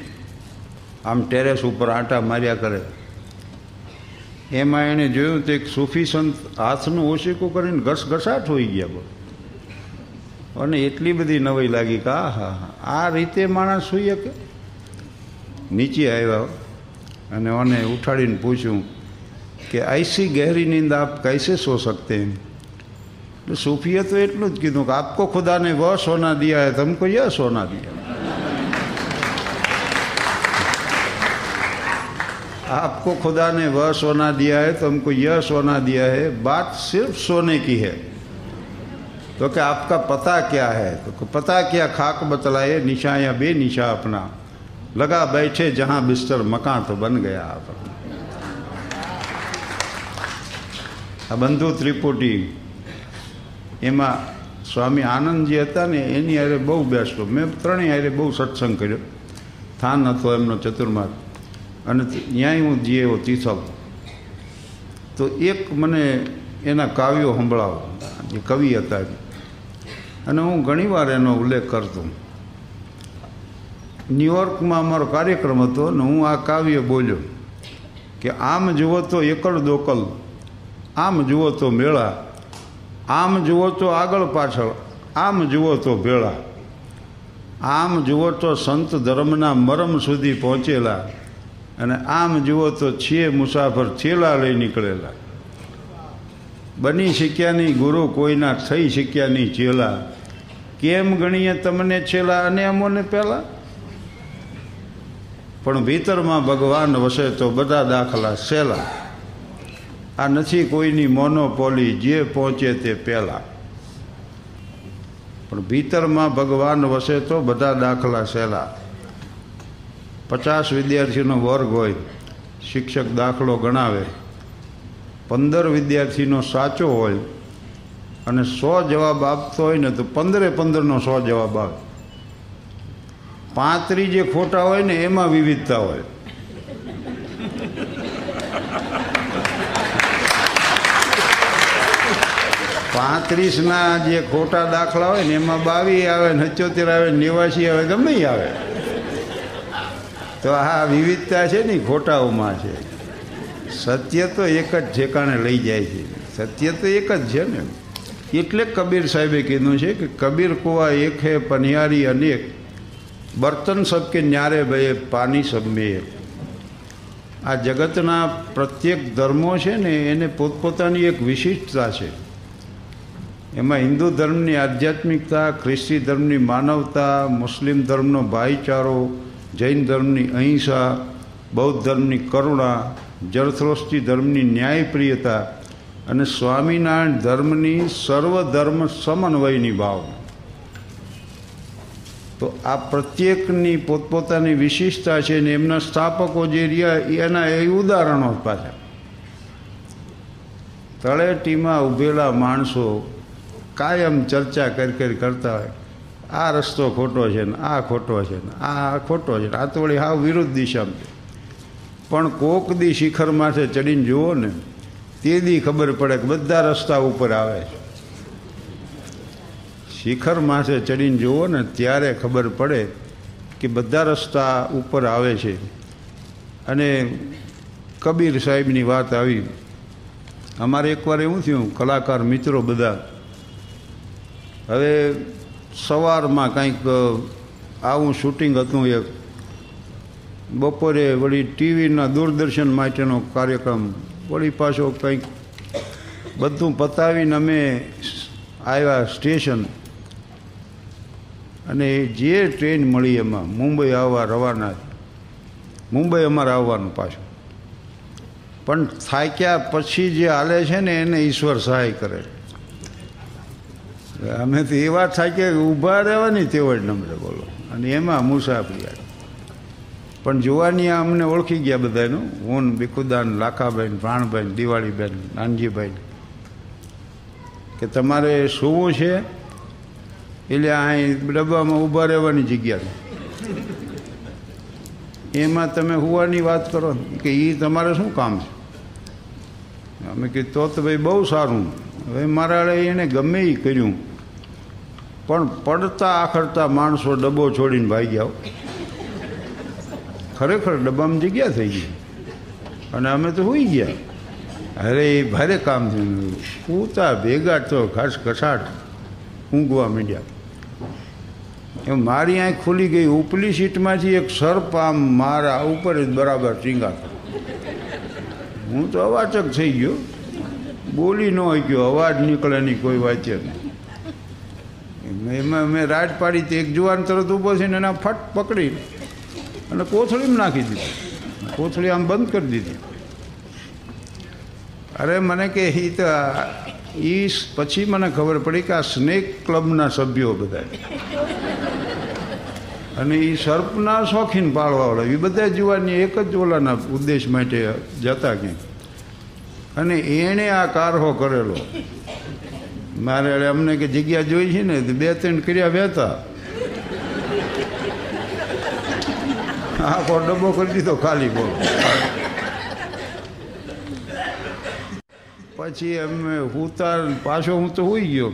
આમ ટેરેસ ઉપર આંટા માર્યા કરે. એમાં એણે જોયું તો એક સૂફી સંત હાથનું ઓશીકું કરીને ઘસઘસાટ હોઈ ગયા અને એટલી બધી નવાઈ લાગી કે આ હા હા આ રીતે માણસ સુઈ શકે નીચે આવ્યા અને મને ઉઠાડીને પૂછ્યું કે ऐसी गहरी नींद आप कैसे सो सकते हैं तो सूफिया तो એટલું જ કીધું કે आपको खुदा ने वह सोना दिया है तुमको यह सोना दिया आपको खुदा ने वह सोना दिया है तो हमको यह सोना दिया है बात सिर्फ सोने की है तो क्या आपका पता क्या है तो पता क्या खाक बतलाए निशा या बेनिशा अपना लगा बैठे जहां बिस्तर मकान तो बन गया आप આ બંધુ ત્રિપુટી એમાં સ્વામી આનંદજી હતા ને એની હારે બહુ બેસતો મેં ત્રણેય હારે બહુ સત્સંગ કર્યો થાન હતો એમનો ચતુર્માર્ગ અને ત્યાંય હું જીએવો તીથક તો એક મને એના કાવ્યો સંભળાવો જે કવિ હતા અને હું ઘણીવાર એનો ઉલ્લેખ કરતો. ન્યુયોર્કમાં અમારો કાર્યક્રમ હતો ને હું આ કાવ્ય બોલ્યો કે આમ જુઓ તો એકલ દોકલ, આમ જુઓ તો મેળા, આમ જુઓ તો આગળ પાછળ, આમ જુઓ તો ભેળા, આમ જુઓ તો સંત ધર્મના મરમ સુધી પહોંચેલા અને આમ જુઓ તો છીએ મુસાફર છેલા લઈ નીકળેલા. બની શીખ્યા નહીં ગુરુ કોઈના થઈ શીખ્યા નહીં ચેલા કેમ ગણીએ તમને છેલ્લા અને અમોને પહેલા પણ ભીતરમાં ભગવાન વસે તો બધા દાખલા સહેલા આ નથી કોઈની મોનોપોલી જે પહોંચે તે પહેલાં પણ ભીતરમાં ભગવાન વસે તો બધા દાખલા સહેલા પચાસ વિદ્યાર્થીનો વર્ગ હોય, શિક્ષક દાખલો ગણાવે. પંદર વિદ્યાર્થીનો સાચો હોય અને સો જવાબ આપતો હોય ને તો પંદરે પંદરનો સો જવાબ આવે. પાંત્રી જે ખોટા હોય ને એમાં વિવિધતા હોય. પાંત્રીસના જે ખોટા દાખલા હોય ને એમાં બાવીસ આવે નચોતેર આવે નેવાસી આવે ગમે આવે. તો આ વિવિધતા છે ને, ખોટાઓમાં છે. સત્ય તો એક જ ઠેકાણે લઈ જાય છે. સત્ય તો એક જ છે ને. એટલે કબીર સાહેબે કીધું છે કે કબીર કુવા એક હે પનિયારી અનેક. બર્તન સબકે ન્યારે ભયે પાણી સબમે આ જગતના પ્રત્યેક ધર્મો છે ને, એને પોતપોતાની એક વિશિષ્ટતા છે. એમાં હિન્દુ ધર્મની આધ્યાત્મિકતા, ખ્રિસ્તી ધર્મની માનવતા, મુસ્લિમ ધર્મનો ભાઈચારો, જૈન ધર્મની અહિંસા, બૌદ્ધ ધર્મની કરુણા જરથ્રોસ્તી ધર્મની ન્યાયપ્રિયતા અને સ્વામિનારાયણ ધર્મની સર્વધર્મ સમન્વયની ભાવના. તો આ પ્રત્યેકની પોતપોતાની વિશિષ્ટતા છે ને એમના સ્થાપકો જે રહ્યા, એના એ ઉદાહરણો પાછા. તળેટીમાં ઊભેલા માણસો કાયમ ચર્ચા કરી કરી કરતા હોય, આ રસ્તો ખોટો છે ને આ ખોટો છે ને આ ખોટો છે ને, આ તો વળી હાવ વિરુદ્ધ દિશામાં છે. પણ કોક દી શિખર માથે ચડીને જુઓ ને, તે દી ખબર પડે કે બધા રસ્તા ઉપર આવે છે. શિખર માથે ચડીને જુઓ ને, ત્યારે ખબર પડે કે બધા રસ્તા ઉપર આવે છે. અને કબીર સાહેબની વાત આવી. અમારે એકવાર એવું થયું, કલાકાર મિત્રો બધા. હવે સવારમાં કંઈક આવું શૂટિંગ હતું, એક બપોરે વળી ટીવીના દૂરદર્શન માટેનો કાર્યક્રમ. વળી પાછો કંઈક બધું પતાવીને અમે આવ્યા સ્ટેશન. અને જે ટ્રેન મળી એમાં, મુંબઈ આવવા રવાના. મુંબઈ અમારે આવવાનું પાછું. પણ થાક્યા પછી જે હાલે છે ને, એને ઈશ્વર સહાય કરે. અમે તો એવા થાક્યા ઊભા રહેવાની તેવડ નંબરે બોલો. અને એમાં મુસાફરી પણ જોવાની અમને ઓળખી ગયા બધાનું હું બિકુદાન લાખાબેન પ્રાણબેન દિવાળીબેન, નાનજીભાઈ. કે તમારે સુવું છે? એટલે અહીં ડબ્બામાં ઊભા રહેવાની જગ્યા એમાં તમે હોવાની વાત કરો કે એ તમારે શું કામ છે? અમે કીધું તો ભાઈ બહુ સારું. હવે મારા એણે ગમે એ કર્યું. પણ પડતા આખડતા માણસો ડબ્બો છોડીને ભાઈ ગયા ખરેખર ડબ્બામાં જગ્યા થઈ ગઈ. અને અમે તો હોઈ ગયા. અરે, એ ભારે કામ થયું. પૂતા ભેગા તો ઘાસ ઘસાટ ઊંઘવા માંડ્યા. એમ મારી આંખ ખુલી ગઈ. ઉપલી સીટમાંથી એક સર્પ આમ મારા ઉપર જ બરાબર ચીંગાતો હું તો અવાચક થઈ ગયો. બોલી ન ગયો અવાજ નીકળે નહીં, કોઈ વાંચે નહીં. એમાં મેં રાડ પાડી તે એક જુવાન તરત ઊભો છે ને એના ફટ પકડી. અને કોથળીમાં નાખી દીધી. કોથળી આમ બંધ કરી દીધી. અરે મને કે એ તો એ પછી મને ખબર પડી કે આ સ્નેક ક્લબના સભ્યો બધા. અને એ સર્પના શોખીન પાળવાવાળા એ બધા જુવાની એક જ ઓલાના ઉદ્દેશ માટે જતા ક્યાંય. અને એણે આ કારહો કરેલો. મારે અમને કે જગ્યા જોઈ છે ને, બે ત્રણ ક્રિયા વહેતા. આખો ડબ્બો કરી દીધો, ખાલી બોલો. પછી અમે ઉતાર, પાછો હું તો હોઈ ગયો.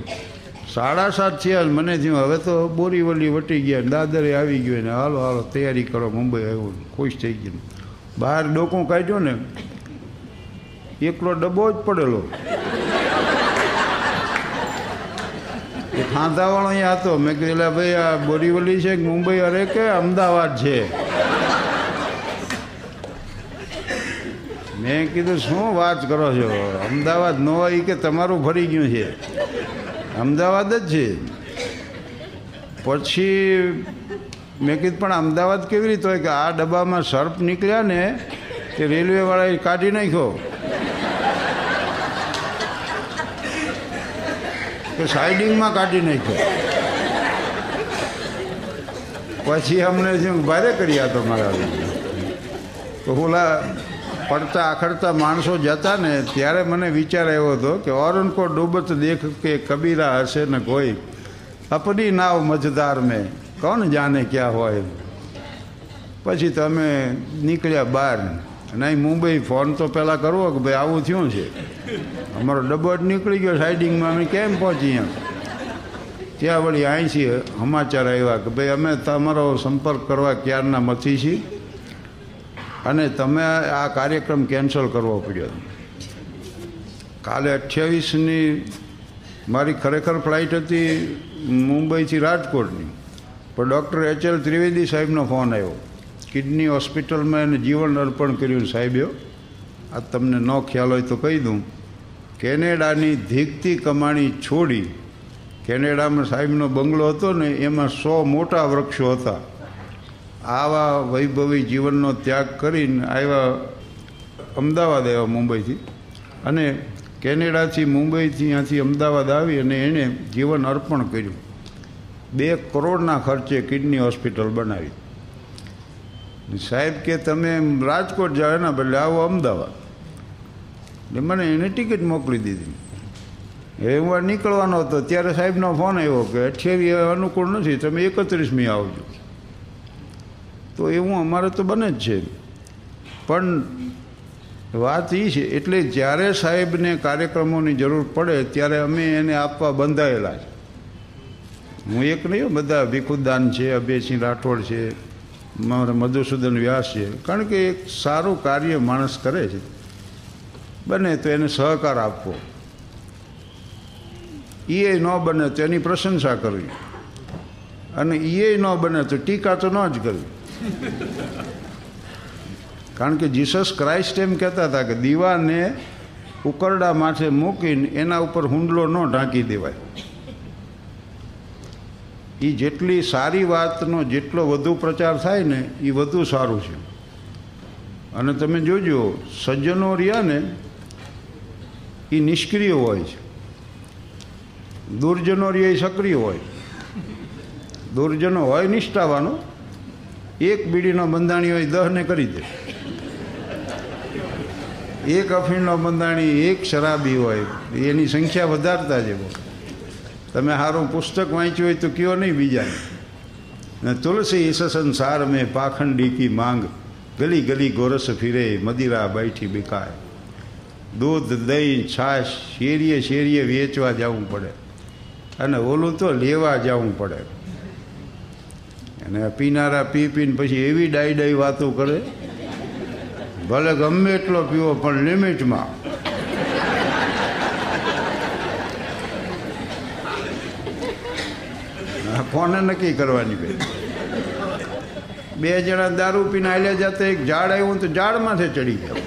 સાડા સાત થયા મને થયું, હવે તો બોરીવલી વટી ગયા દાદરે આવી ગયો ને હાલો હાલો, તૈયારી કરો, મુંબઈ આવ્યો ખુશ થઈ ગયું. બહાર ડોકું કાઢ્યો ને, એકલો ડબ્બો જ પડેલો. એ ખાંધાવાળો અહીંયા હતો. મેં કીધું "એલા ભાઈ, આ બોરીવલી છે મુંબઈ અરે કે અમદાવાદ છે? મેં કીધું, શું વાત કરો છો? અમદાવાદ ન હોય કે તમારું ફરી ગયું છે. અમદાવાદ જ છે. પછી મેં કીધું, પણ અમદાવાદ કેવી રીતે હોય કે આ ડબ્બામાં સર્પ નીકળ્યા ને તે રેલવેવાળાએ કાઢી નાખ્યો? કે સાઇડિંગમાં કાઢી નાખ્યો. પછી અમને જેમ ભારે કર્યા તો મારા તો ઓલા પડતા આખડતા માણસો જતા ને ત્યારે મને વિચાર આવ્યો હતો કે ઓરન કો ડૂબત દેખ કે કબીરા હશે ને કોઈ. અપની નાવ મજદાર મેં. કોણ જાને ક્યાં હોય? પછી તમે નીકળ્યા બહાર. નહીં મુંબઈ ફોન તો પહેલાં કરવો કે ભાઈ આવું થયું છે? અમારો ડબ્બો નીકળી ગયો સાઇડિંગમાં અમે કેમ પહોંચી ત્યાં વળી અહીંથી સમાચાર આવ્યા કે ભાઈ અમે તમારો સંપર્ક કરવા ક્યારના મથી છીએ? અને તમે આ કાર્યક્રમ કેન્સલ કરવો પડ્યો. કાલે અઠ્યાવીસની મારી ખરેખર ફ્લાઇટ હતી મુંબઈથી રાજકોટની. પણ ડૉક્ટર એચ એલ ત્રિવેદી સાહેબનો ફોન આવ્યો. કિડની હોસ્પિટલમાં એને જીવન અર્પણ કર્યું સાહેબ્યો આ તમને ન ખ્યાલ હોય તો કહી દઉં. કેનેડાની ધીકતી કમાણી છોડી કેનેડામાં સાહેબનો બંગલો હતો ને, એમાં સો મોટા વૃક્ષો હતા. આવા વૈભવી જીવનનો ત્યાગ કરીને આવ્યા અમદાવાદ આવ્યા મુંબઈથી. અને કેનેડાથી મુંબઈથી ત્યાંથી અમદાવાદ આવી અને એણે જીવન અર્પણ કર્યું. બે કરોડના ખર્ચે કિડની હોસ્પિટલ બનાવી. સાહેબ કે તમે રાજકોટ જાઓ એના બદલે આવો અમદાવાદ. મને એને ટિકિટ મોકલી દીધી. હું નીકળવાનો હતો ત્યારે સાહેબનો ફોન આવ્યો કે અઠ્યાવી અનુકૂળ નથી, તમે એકત્રીસમી આવજો. તો એવું અમારે તો બને જ છે. પણ વાત એ છે, એટલે જ્યારે સાહેબને કાર્યક્રમોની જરૂર પડે, ત્યારે અમે એને આપવા બંધાયેલા છે. હું એક નહીં બધા ભીખુદાન છે, અભયસિંહ રાઠોડ છે, મારા મધુસૂદન વ્યાસ છે. કારણ કે એક સારું કાર્ય માણસ કરે છે. બને તો એને સહકાર આપવો. એ ન બને તો એની પ્રશંસા કરવી. અને એ ન બને તો ટીકા તો ન જ કરવી. કારણ કે જીસસ ક્રાઇસ્ટ એમ કહેતા હતા કે દીવાને ઉકરડા માથે મૂકીને એના ઉપર હુંડલો ન ઢાંકી દેવાય. એ જેટલી સારી વાતનો જેટલો વધુ પ્રચાર થાય ને એ વધુ સારું છે. અને તમે જોજો, સજ્જનો રહ્યા ને એ નિષ્ક્રિય હોય છે. દુર્જનો રહ્યા એ સક્રિય હોય. દુર્જનો હોય નિષ્ઠાવાનો એક બીડીનો બંધાણી હોય દહને કરી દે. એક અફીણનો બંધાણી, એક શરાબી હોય, એની સંખ્યા વધારતા જેવો. તમે સારું પુસ્તક વાંચ્યું હોય તો કયો નહીં બીજાને. ને તુલસી ઈસ સંસાર મેં પાખંડી કી માંગ, ગલી ગલી ગોરસ ફિરે, મદિરા બેઠી બિકાય. દૂધ, દહીં, છાશ, શેરીએ શેરીએ વેચવા જવું પડે. અને ઓલું તો લેવા જવું પડે. અને પીનારા પી પીને પછી એવી ડાઈ ડાઈ વાતો કરે. ભલે ગમે એટલો પીવો, પણ લિમિટમાં. કોને નક્કી કરવાની બે બે જણા દારૂ પીને આલ્યા જતા એક ઝાડ આવ્યું તો ઝાડમાંથી ચડી ગયા.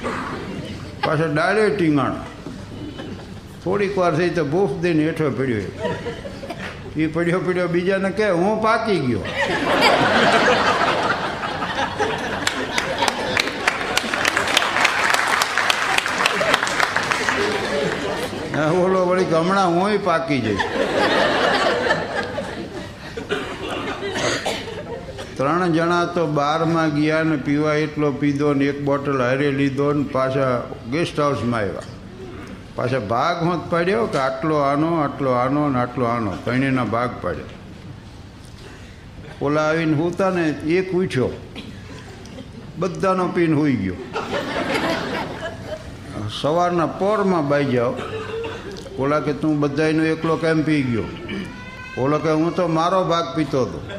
પાછો ડાળે ટીંગાણ. થોડીક વાર થઈ તો ભૂફ દઈને હેઠો પડ્યો. એ પડ્યો પડ્યો બીજાને કહે, હું પાકી ગયો. ઓલો વળી હમણાં હું પાકી જઈશ. ત્રણ જણા તો બારમાં ગયા ને પીવા એટલો પીધો ને એક બોટલ હારે લીધો ને પાછા ગેસ્ટ હાઉસમાં આવ્યા. પાછા ભાગ હોત પાડ્યો કે આટલો આનો આટલો આનો ને આટલો આનો? ત્રણેયના ભાગ પાડ્યો. ઓલા આવીને હોતા ને એક ઉઠ્યો. બધાનો પીન હોઈ ગયો. સવારના પોરમાં બાઈ જાઓ ઓલા કે, તું બધાનો એકલો કેમ પી ગયો? ઓલો કે, હું તો મારો ભાગ પીતો હતો.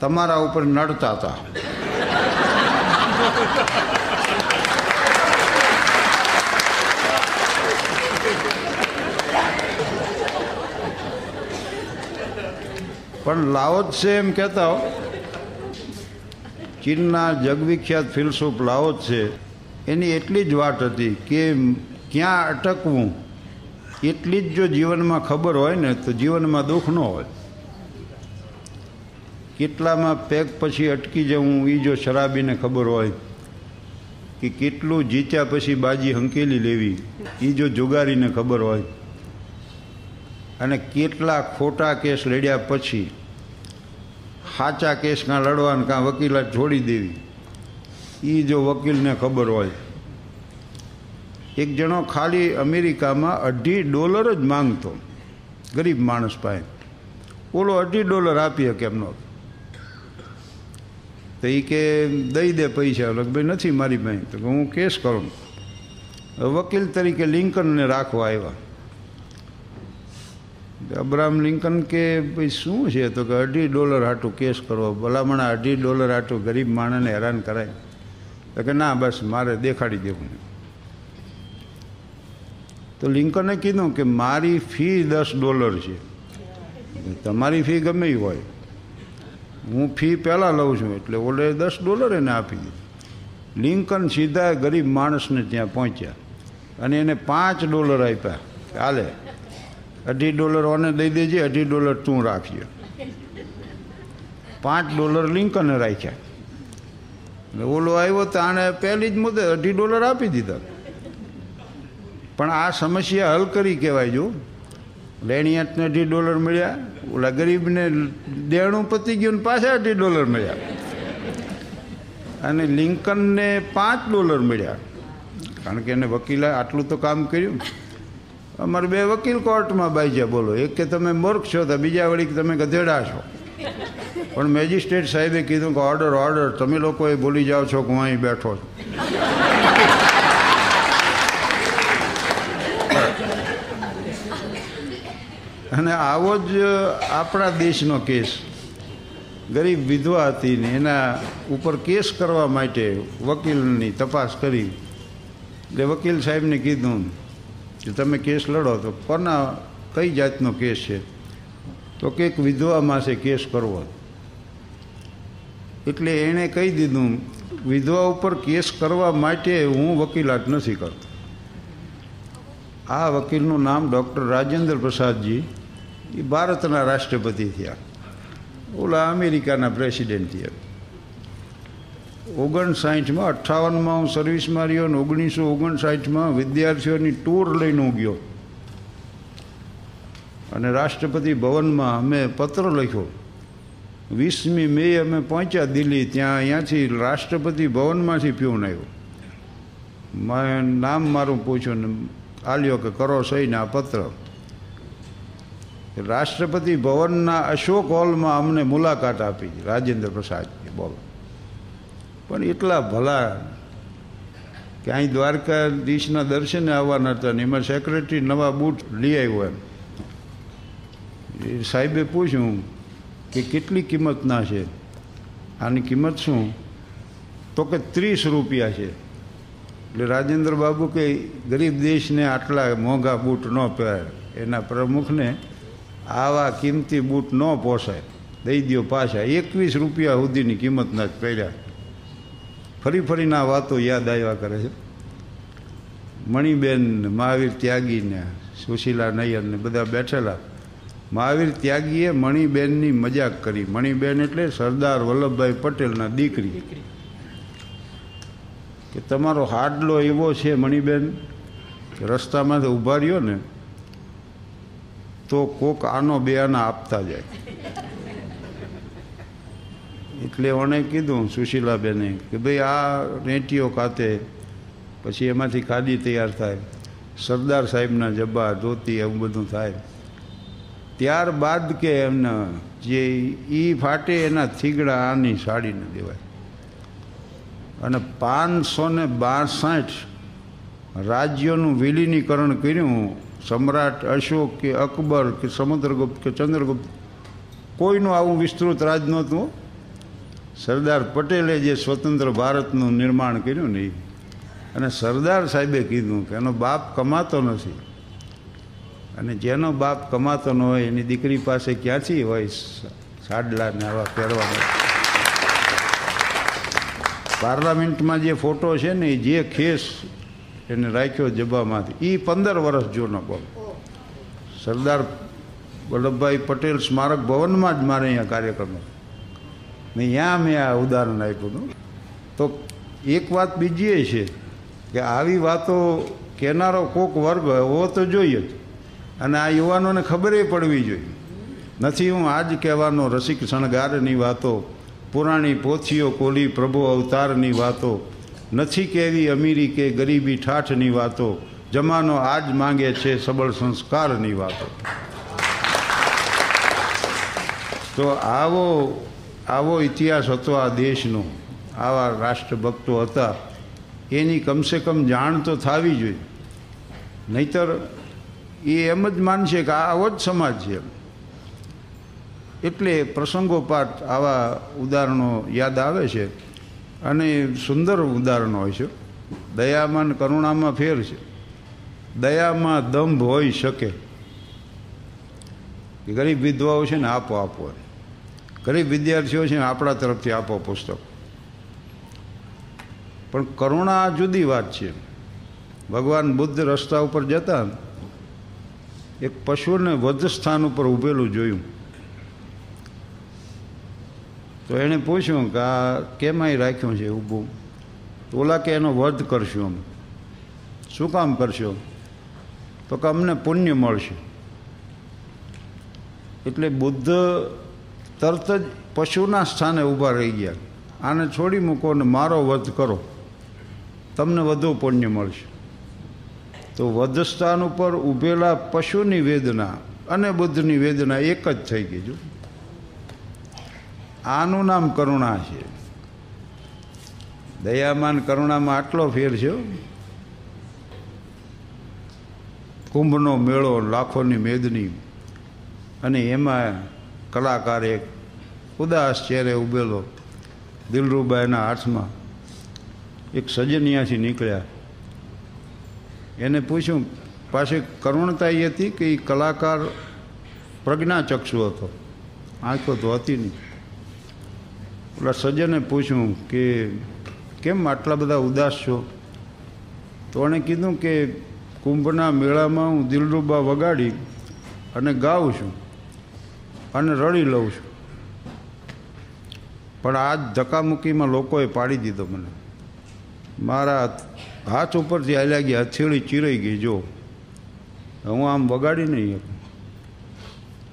તમારા ઉપર નડતા હતા. પણ લાઓત છે એમ કહેતા હો. ચીનના જગવિખ્યાત ફિલસૂફ લાઓત છે. એની એટલી જ વાત હતી કે ક્યાં અટકવું? એટલી જ જો જીવનમાં ખબર હોય ને, તો જીવનમાં દુઃખ ન હોય. કેટલામાં પેક પછી અટકી જવું એ જો શરાબીને ખબર હોય કે કેટલું જીત્યા પછી બાજી હંકેલી લેવી એ જો જુગારીને ખબર હોય. અને કેટલા ખોટા કેસ લડ્યા પછી સાચા કેસ કાં લડવાને કાં વકીલા છોડી દેવી. એ જો વકીલને ખબર હોય. એક જણો ખાલી અમેરિકામાં અઢી ડોલર જ માંગતો. ગરીબ માણસ પાસે. ઓલો અઢી ડોલર આપીએ કેમનો તો એ કે, દઈ દે પૈસા. ભાઈ, નથી મારી પાસે. તો હું કેસ કરું. વકીલ તરીકે લિંકનને રાખવા આવ્યા. અબ્રાહમ લિંકન કે ભાઈ શું છે તો કે અઢી ડોલર હાટું કેસ કરવો. ભલામણ અઢી ડોલર હાટું ગરીબ માણસને હેરાન કરાય. તો કે ના, બસ મારે દેખાડી દેવું તો લિંકને કીધું કે મારી ફી દસ ડોલર છે. તમારી ફી ગમે હોય. હું ફી પહેલાં લઉં છું એટલે ઓલે દસ ડોલર એને આપી દીધી. લિંકન સીધા ગરીબ માણસને ત્યાં પહોંચ્યા અને એને પાંચ ડોલર આપ્યા. હાલે અઢી ડોલર ઓને દઈ દેજે, અઢી ડોલર તું રાખજે. પાંચ ડોલર લિંકને રાખ્યા. ઓલો આવ્યો તો આણે પહેલી જ મુદ્દે અઢી ડોલર આપી દીધા. પણ આ સમસ્યા હલ કરી કહેવાય જો. લેણિયાતને અઢી ડોલર મળ્યા, ઓલા ગરીબને દેણું પતી ગયું ને પાછા અઢી ડોલર મળ્યા. અને લિંકનને પાંચ ડોલર મળ્યા. કારણ કે એને વકીલે આટલું તો કામ કર્યું. અમારે બે વકીલ કોર્ટમાં બાઈજા બોલો. એક કે તમે મૂર્ખ છો તો બીજા વળી તમે ગધેડા છો. પણ મેજિસ્ટ્રેટ સાહેબે કીધું કે ઓર્ડર ઓર્ડર તમે લોકોએ ભૂલી જાઓ છો કે હું અહીં બેઠો છું. અને આવો જ આપણા દેશનો કેસ. ગરીબ વિધવા હતી ને એના ઉપર કેસ કરવા માટે વકીલની તપાસ કરી. એટલે વકીલ સાહેબને કીધું કે તમે કેસ લડો તો કોના, કઈ જાતનો કેસ છે? તો કે એક વિધવામાં છે કેસ કરવો. એટલે એણે કહી દીધું, વિધવા ઉપર કેસ કરવા માટે હું વકીલાત નથી કરતો. આ વકીલનું નામ ડૉક્ટર રાજેન્દ્ર પ્રસાદજી, એ ભારતના રાષ્ટ્રપતિ થયા. ઓલા અમેરિકાના પ્રેસિડેન્ટ થયા. ઓગણસાઠમાં અઠ્ઠાવનમાં હું સર્વિસમાં રહ્યો અને ઓગણીસો ઓગણસાઠમાં વિદ્યાર્થીઓની ટૂર લઈને હું ગયો. અને રાષ્ટ્રપતિ ભવનમાં અમે પત્ર લખ્યો. વીસમી મે અમે પહોંચ્યા દિલ્હી, ત્યાં અહીંયાથી રાષ્ટ્રપતિ ભવનમાંથી પ્યુન આવ્યો. મેં, નામ મારું પૂછ્યું ને આલ્યો કે કરો સહીને આ પત્ર. રાષ્ટ્રપતિ ભવનના અશોક હોલમાં અમને મુલાકાત આપી, રાજેન્દ્ર પ્રસાદજી, બોલો. પણ એટલા ભલા. કે અહીં દ્વારકાધીશના દર્શને આવવાના હતા ને એમાં સેક્રેટરી નવા બૂટ લઈ આવ્યો એમ. એ સાહેબે પૂછ્યું કે કેટલી કિંમતના છે? આની કિંમત શું? તો કે ત્રીસ રૂપિયા છે. એટલે રાજેન્દ્ર બાબુ કે ગરીબ દેશને આટલા મોંઘા બૂટ ન પહેરાય એના પ્રમુખને આવા કિંમતી બૂટ ન પોસાય. દઈ દો પાછા. એકવીસ રૂપિયા સુધીની કિંમતના જ પહેર્યા. ફરી ફરીને આ વાતો યાદ આવ્યા કરે છે. મણિબેન મહાવીર ત્યાગીને સુશીલા નૈયર ને બધા બેઠેલા. મહાવીર ત્યાગીએ મણિબેનની મજાક કરી. મણિબેન એટલે સરદાર વલ્લભભાઈ પટેલના દીકરી. કે તમારો હાડલો એવો છે મણિબેન કે રસ્તામાંથી ઊભા રહ્યો ને તો કોક આનો બે આના આપતા જાય. એટલે ઓણે કીધું સુશીલાબેને કે ભાઈ આ રેંટીઓ ખાતે પછી એમાંથી ખાદી તૈયાર થાય. સરદાર સાહેબના જબ્બા, ધોતી એવું બધું થાય. ત્યારબાદ કે એમને જે એ ફાટે એના થીગડા આની સાડીને દેવાય. અને પાંચસો ને બાસઠ રાજ્યોનું વિલીનીકરણ કર્યું. સમ્રાટ અશોક કે અકબર કે સમુદ્રગુપ્ત કે ચંદ્રગુપ્ત. કોઈનું આવું વિસ્તૃત રાજ નહોતું સરદાર પટેલે જે સ્વતંત્ર ભારતનું નિર્માણ કર્યું ને અને સરદાર સાહેબે કીધું કે એનો બાપ કમાતો નથી. અને જેનો બાપ કમાતો ન હોય, એની દીકરી પાસે ક્યાંથી હોય સાડલાને આવા પહેરવાના પાર્લામેન્ટમાં જે ફોટો છે ને જે ખેસ એને રાખ્યો જબામાંથી એ પંદર વર્ષ જૂનો બોલ. સરદાર વલ્લભભાઈ પટેલ સ્મારક ભવનમાં જ મારે અહીંયા કાર્યક્રમ હતો. ને ત્યાં મેં આ ઉદાહરણ આપ્યું હતું. તો એક વાત બીજી એ છે કે આવી વાતો કહેનારો કોક વર્ગ હોવો તો જોઈએ જ. અને આ યુવાનોને ખબરે પડવી જોઈએ. નથી હું આજ કહેવાનો રસિક શણગારની વાતો, પુરાણી પોથીઓ, કોલી પ્રભુ અવતારની વાતો, નથી કેવી અમીરી કે ગરીબી ઠાઠની વાતો, જમાનો આજ માંગે છે સબળ સંસ્કારની વાતો. તો આવો આવો ઇતિહાસ હતો આ દેશનો. આવા રાષ્ટ્રભક્તો હતા. એની કમસે કમ જાણ તો થવી જોઈએ. નહીતર એ એમ જ માનશે કે આ આવો જ સમાજ છે એટલે પ્રસંગોપાત આવા ઉદાહરણો યાદ આવે છે અને સુંદર ઉદાહરણો હોય છે. દયામાં કરુણામાં ફેર છે. દયામાં દંભ હોઈ શકે. ગરીબ વિધવાઓ છે ને આપો આપો ગરીબ વિદ્યાર્થીઓ છે, આપણા તરફથી આપો પુસ્તક. પણ કરુણા જુદી વાત છે. ભગવાન બુદ્ધ રસ્તા ઉપર જતા એક પશુને વધ સ્થાન ઉપર ઊભેલું જોયું. તો એણે પૂછ્યું કે આ કેમ અહીં રાખ્યું છે ઊભું? ઓલા કે એનો વધ કરશું અમે. શું કામ કરશો? તો કે અમને પુણ્ય મળશે. એટલે બુદ્ધ તરત જ પશુના સ્થાને ઊભા રહી ગયા. આને છોડી મૂકો ને મારો વધ કરો. તમને વધુ પુણ્ય મળશે. તો વધ સ્થાન ઉપર ઊભેલા પશુની વેદના અને બુદ્ધની વેદના એક જ થઈ ગઈ. જો. આનું નામ કરુણા છે. દયામાન કરુણામાં આટલો ફેર છે કુંભનો મેળો લાખોની મેદની. અને એમાં કલાકાર એક ઉદાસ ચહેરે ઉભેલો દિલરૂબાઈના હાથમાં એક સજનિયાથી નીકળ્યા. એને પૂછ્યું પાછી કરુણતા એ હતી કે એ કલાકાર પ્રજ્ઞાચક્ષુ હતો? આંખો તો હતી નહીં. પેલા સજ્જને પૂછ્યું કે, કેમ આટલા બધા ઉદાસ છો? તો એણે કીધું કે, કુંભના મેળામાં હું દિલરૂબા વગાડી અને ગાઉં છું. અને રડી લઉં છું. પણ આ ધક્કામુક્કીમાં લોકોએ પાડી દીધો મને. મારા હાથ ઉપરથી હાલ્યા ગયા હથેળી ચીરાઈ ગઈ, જો. હું આમ વગાડી નહીં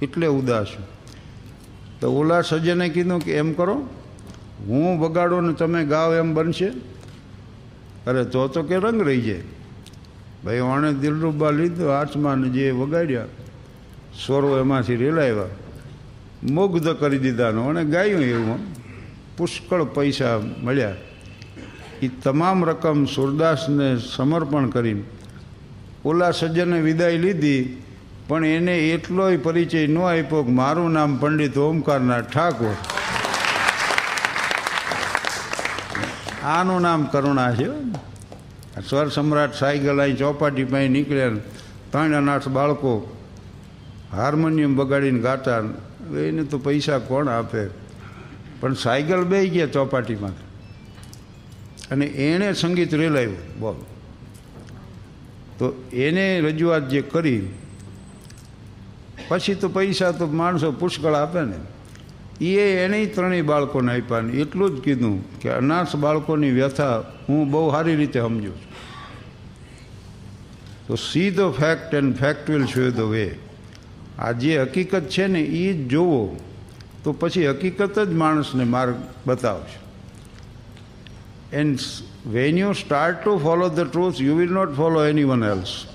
એટલે ઉદાસ છું. તો ઓલા સજ્જને કીધું કે એમ કરો, હું વગાડો ને તમે ગાઓ એમ બનશે. અરે તો તો કે રંગ રહી જાય. ભાઈ, વાણે દિલરૂબા લીધો, હાથમાં જે વગાડ્યા સ્વરો એમાંથી રેલાવ્યા મુગ્ધ કરી દીધાનો અને ગાયું એવું પુષ્કળ પૈસા મળ્યા. એ તમામ રકમ સુરદાસને સમર્પણ કરી ઓલા સજ્જને વિદાય લીધી, પણ એને એટલોય પરિચય ન આપ્યો કે મારું નામ પંડિત ઓમકારનાથ ઠાકોર. આનું નામ કરુણા છે. સ્વર સમ્રાટ સાયકલ અહીં ચોપાટી પાસે નીકળ્યા ત્રણ અનાથ બાળકો હાર્મોનિયમ બગાડીને ગાતા એને તો પૈસા કોણ આપે? પણ સાયકલ બે ગયા ચોપાટીમાં. અને એણે સંગીત રેલાવ્યું બોલ. તો એને રજૂઆત જે કરી, પછી તો પૈસા તો માણસો પુષ્કળ આપે ને. એ એને ત્રણેય બાળકોને આપ્યા ને એટલું જ કીધું કે અનાથ બાળકોની વ્યથા હું બહુ સારી રીતે સમજુ છું. તો see the fact and fact will show the way આ જે હકીકત છે ને એ જ જોવો, તો પછી હકીકત જ માણસને માર્ગ બતાવશે. And when you start to follow the truth you will not follow anyone else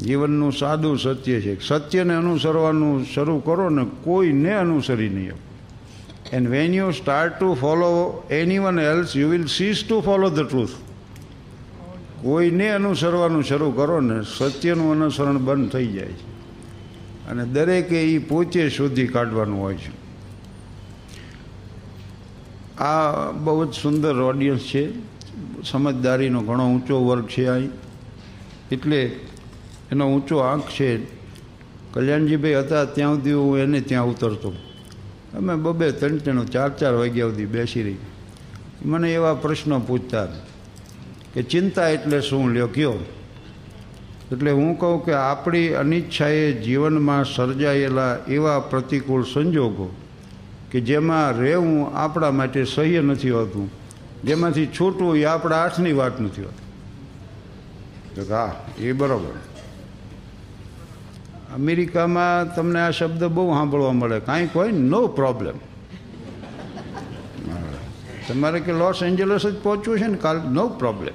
જીવનનું સાદું સત્ય છે. સત્યને અનુસરવાનું શરૂ કરો ને કોઈને અનુસરી નહીં and when you start to follow anyone else you will cease to follow the truth કોઈને અનુસરવાનું શરૂ કરો ને સત્યનું અનુસરણ બંધ થઈ જાય છે. અને દરેકે એ પોતે શોધી કાઢવાનું હોય છે. આ બહુ જ સુંદર ઓડિયન્સ છે. સમજદારીનો ઘણો ઊંચો વર્ગ છે અહીં. એટલે એનો ઊંચો આંખ છે. કલ્યાણજીભાઈ હતા ત્યાં સુધી હું એને ત્યાં ઉતરતો. અમે બબે ત્રણ ત્રણ ચાર ચાર વાગ્યા સુધી બેસી રહી. મને એવા પ્રશ્નો પૂછતા કે ચિંતા એટલે શું? લ્યો કયો? એટલે હું કહું કે આપણી અનિચ્છાએ જીવનમાં સર્જાયેલા એવા પ્રતિકૂળ સંજોગો કે જેમાં રહેવું આપણા માટે સહ્ય નથી હોતું, જેમાંથી છૂટવું એ આપણા હાથની વાત નથી હોતી. હા, એ બરાબર. અમેરિકામાં તમને આ શબ્દ બહુ સાંભળવા મળે. કાંઈક હોય ને નો પ્રોબ્લેમ તમારે કે લોસ એન્જલસ જ પહોંચવું છે ને, કાલ નો પ્રોબ્લેમ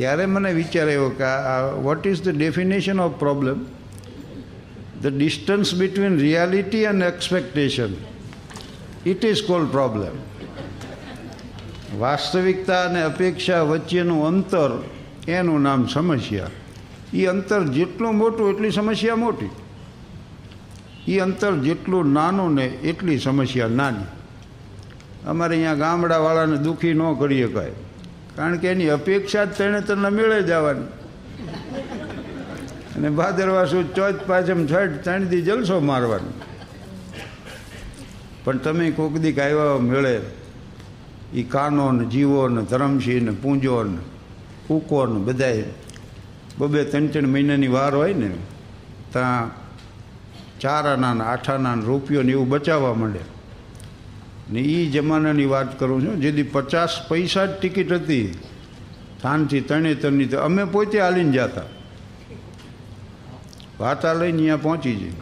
ત્યારે મને વિચાર આવ્યો કે આ what is the definition of problem the distance between reality and expectation it is called problem વાસ્તવિકતા અને અપેક્ષા વચ્ચેનું અંતર એનું નામ સમસ્યા. એ અંતર જેટલું મોટું, એટલી સમસ્યા મોટી. એ અંતર જેટલું નાનું ને એટલી સમસ્યા નાની. અમારે અહીંયા ગામડાવાળાને દુઃખી ન કરી શકાય કારણ કે એની અપેક્ષા જ તેણે તને મેળે જવાની અને ભાદરવા શું ચોથ પાછમ છઠ ત્રણ દી જલસો મારવાનો. પણ તમે કોક દીક આવ્યા મેળે એ કાનો ને જીવો ને ધરમસિંહ ને પૂંજો ને કૂકો ને બધાએ બબે ત્રણ ત્રણ મહિનાની વાર હોય ને, ત્યાં ચાર આના આઠ આના રૂપિયો ને એવું બચાવવા માંડે. ને એ જમાનાની વાત કરું છું, જેથી પચાસ પૈસા જ ટિકિટ હતી. થાનથી ત્રણે ત્રણની તો અમે પોતે હાલીને જતા. વાતા લઈને અહીંયા પહોંચી જઈ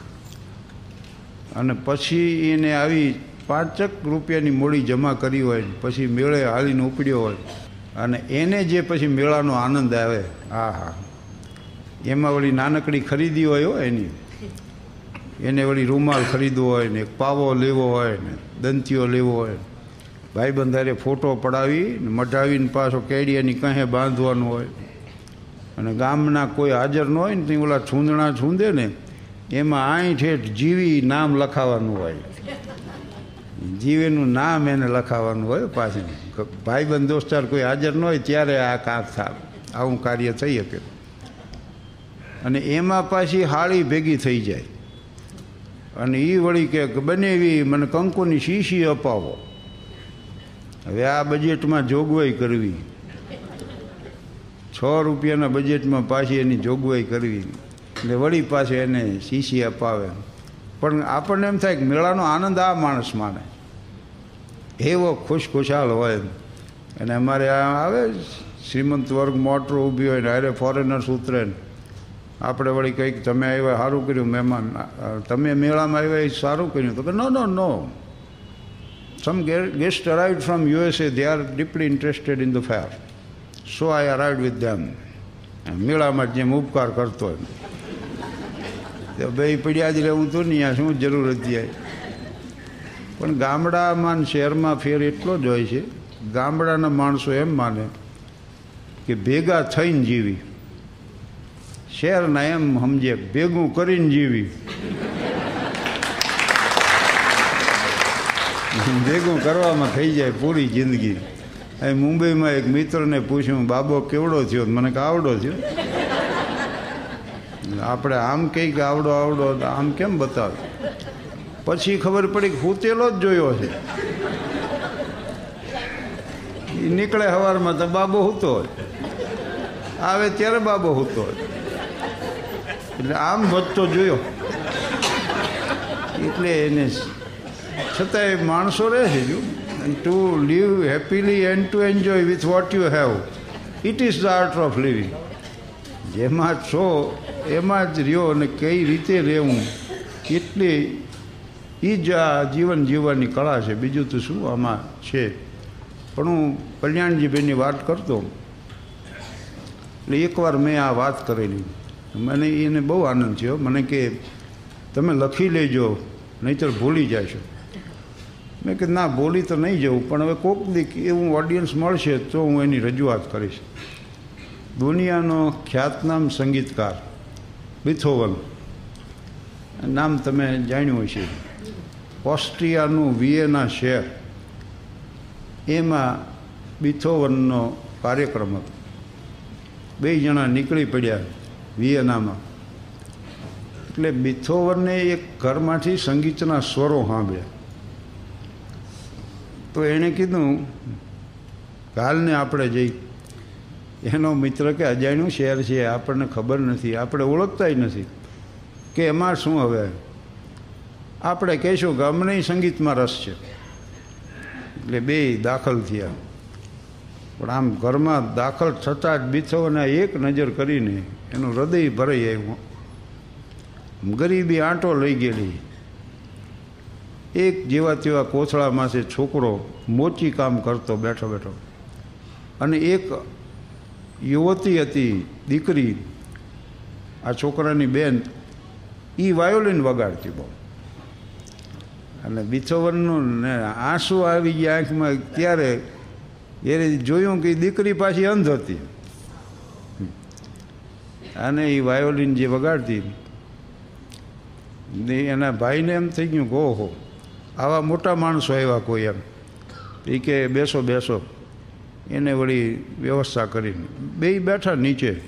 અને પછી એને આવી પાંચક રૂપિયાની મૂડી જમા કરી હોય, પછી મેળે હાલીને ઉપડ્યો હોય. અને એને જે પછી મેળાનો આનંદ આવે હા હા એમાં વળી નાનકડી ખરીદી હોય હો એની. એને વળી રૂમાલ ખરીદવો હોય ને એક પાવો લેવો હોય ને દંતીઓ લેવો હોય ભાઈબંધારે ફોટો પડાવી ને મઢાવીને પાછો કેડિયાની કહે બાંધવાનું હોય. અને ગામના કોઈ હાજર ન હોય ને ત્યાં ઓલા છૂંદણા છૂંદે ને, એમાં આઈ ઠેઠ જીવી નામ લખાવાનું હોય. જીવેનું નામ એને લખાવાનું હોય પાછી. ભાઈબંધ દોસ્તાર કોઈ હાજર ન હોય ત્યારે આ કામ થાય. આવું કાર્ય થઈ શકે. અને એમાં પાછી હાળી ભેગી થઈ જાય. અને એ વળી કે બનેવી મને કંકુની શીશી અપાવો. હવે આ બજેટમાં જોગવાઈ કરવી. છ રૂપિયાના બજેટમાં પાછી એની જોગવાઈ કરવી. એટલે વળી પાછી એને શીશી અપાવે. પણ આપણને એમ થાય કે મેળાનો આનંદ આ માણસ માને એવો ખુશખુશાલ હોય. અને અમારે આ આવે શ્રીમંત વર્ગ મોટર ઊભી હોય ને, અરે ફોરેનર્સ ઉતરે ને. આપણે વળી કંઈક તમે આવ્યા સારું કર્યું મહેમાન તમે મેળામાં આવ્યા એ સારું કર્યું. તો કે no no no some guest arrived from USA they are deeply interested in the fair so I arrived with them મેળામાં જેમ ઉપકાર કરતો હોય તો બે પડ્યા જ રહેવું તો નહીં, આ શું જરૂર હતી પણ ગામડામાં શહેરમાં ફેર એટલો જ હોય છે. ગામડાના માણસો એમ માને કે ભેગા થઈને જીવી. શહેરના એમ સમજે, ભેગું કરીને જીવી. ભેગું કરવામાં થઈ જાય પૂરી જિંદગી. અહીં મુંબઈમાં એક મિત્રને પૂછ્યું, બાબો, કેવડો થયો? મને કે, આવડો થયો. આપણે આમ કંઈક આવડો આવડો, આમ કેમ બતાવ? પછી ખબર પડી કે હુતેલો જ જોયો છે. એ નીકળે સવારમાં તો બાબો હૂતો હોય. આવે ત્યારે બાબો હૂતો હોય. એટલે આમ વધતો જોયો. એટલે એને છતાંય માણસો રહે છે to live happily and to enjoy with what you have it is the art of living જેમાં છો, એમાં જ રહ્યો અને કઈ રીતે રહેવું, એટલી એ જ આ જીવન જીવવાની કળા છે. બીજું તો શું આમાં છે? પણ હું કલ્યાણજીભાઈની વાત કરતો. એટલે એકવાર મેં આ વાત કરેલી. મને એને બહુ આનંદ થયો. મને કે, તમે લખી લેજો, નહીંતર ભૂલી જશો. મેં કે, ના, બોલી તો નહીં જવું, પણ હવે કોક દીક એવું ઓડિયન્સ મળશે તો હું એની રજૂઆત કરીશ. દુનિયાનો ખ્યાતનામ સંગીતકાર, બિથોવન. નામ તમે જાણ્યું હશે. ઓસ્ટ્રિયાનું વિયેના શહેર. એમાં બિથોવનનો કાર્યક્રમ હતો. બે જણા નીકળી પડ્યા. વિયેનામાં. એટલે બિથોવરને એક ઘરમાંથી સંગીતના સ્વરો સાંભળ્યા. તો એણે કીધું, કાલને આપણે જઈ એનો મિત્ર કે અજાણ્યું શહેર છે, આપણને ખબર નથી, આપણે ઓળખતાય નથી, કે એમાં શું હવે? આપણે કહીશું કે અમને સંગીતમાં રસ છે. એટલે બે દાખલ થયા. પણ આમ ઘરમાં દાખલ થતાં જ બિથોવને એક નજર કરીને એનું હૃદય ભરાઈ આવ્યું. ગરીબી આંટો લઈ ગયેલી. એક જેવા તેવા કોથળામાંથી છોકરો મોચી કામ કરતો બેઠો બેઠો. અને એક યુવતી હતી, દીકરી, આ છોકરાની બેન એ વાયોલિન વગાડતી બહુ. અને બિથોવનનું ને આંસુ આવી ગયા આંખમાં ત્યારે એ જોયું કે દીકરી પાછી અંધ હતી. અને એ વાયોલિન જે વગાડતી ને એના ભાઈને એમ થઈ ગયું ગો હો આવા મોટા માણસો આવ્યા કોઈ એમ. એ કે બેસો બેસો. એને વળી વ્યવસ્થા કરીને બે બેઠા નીચે.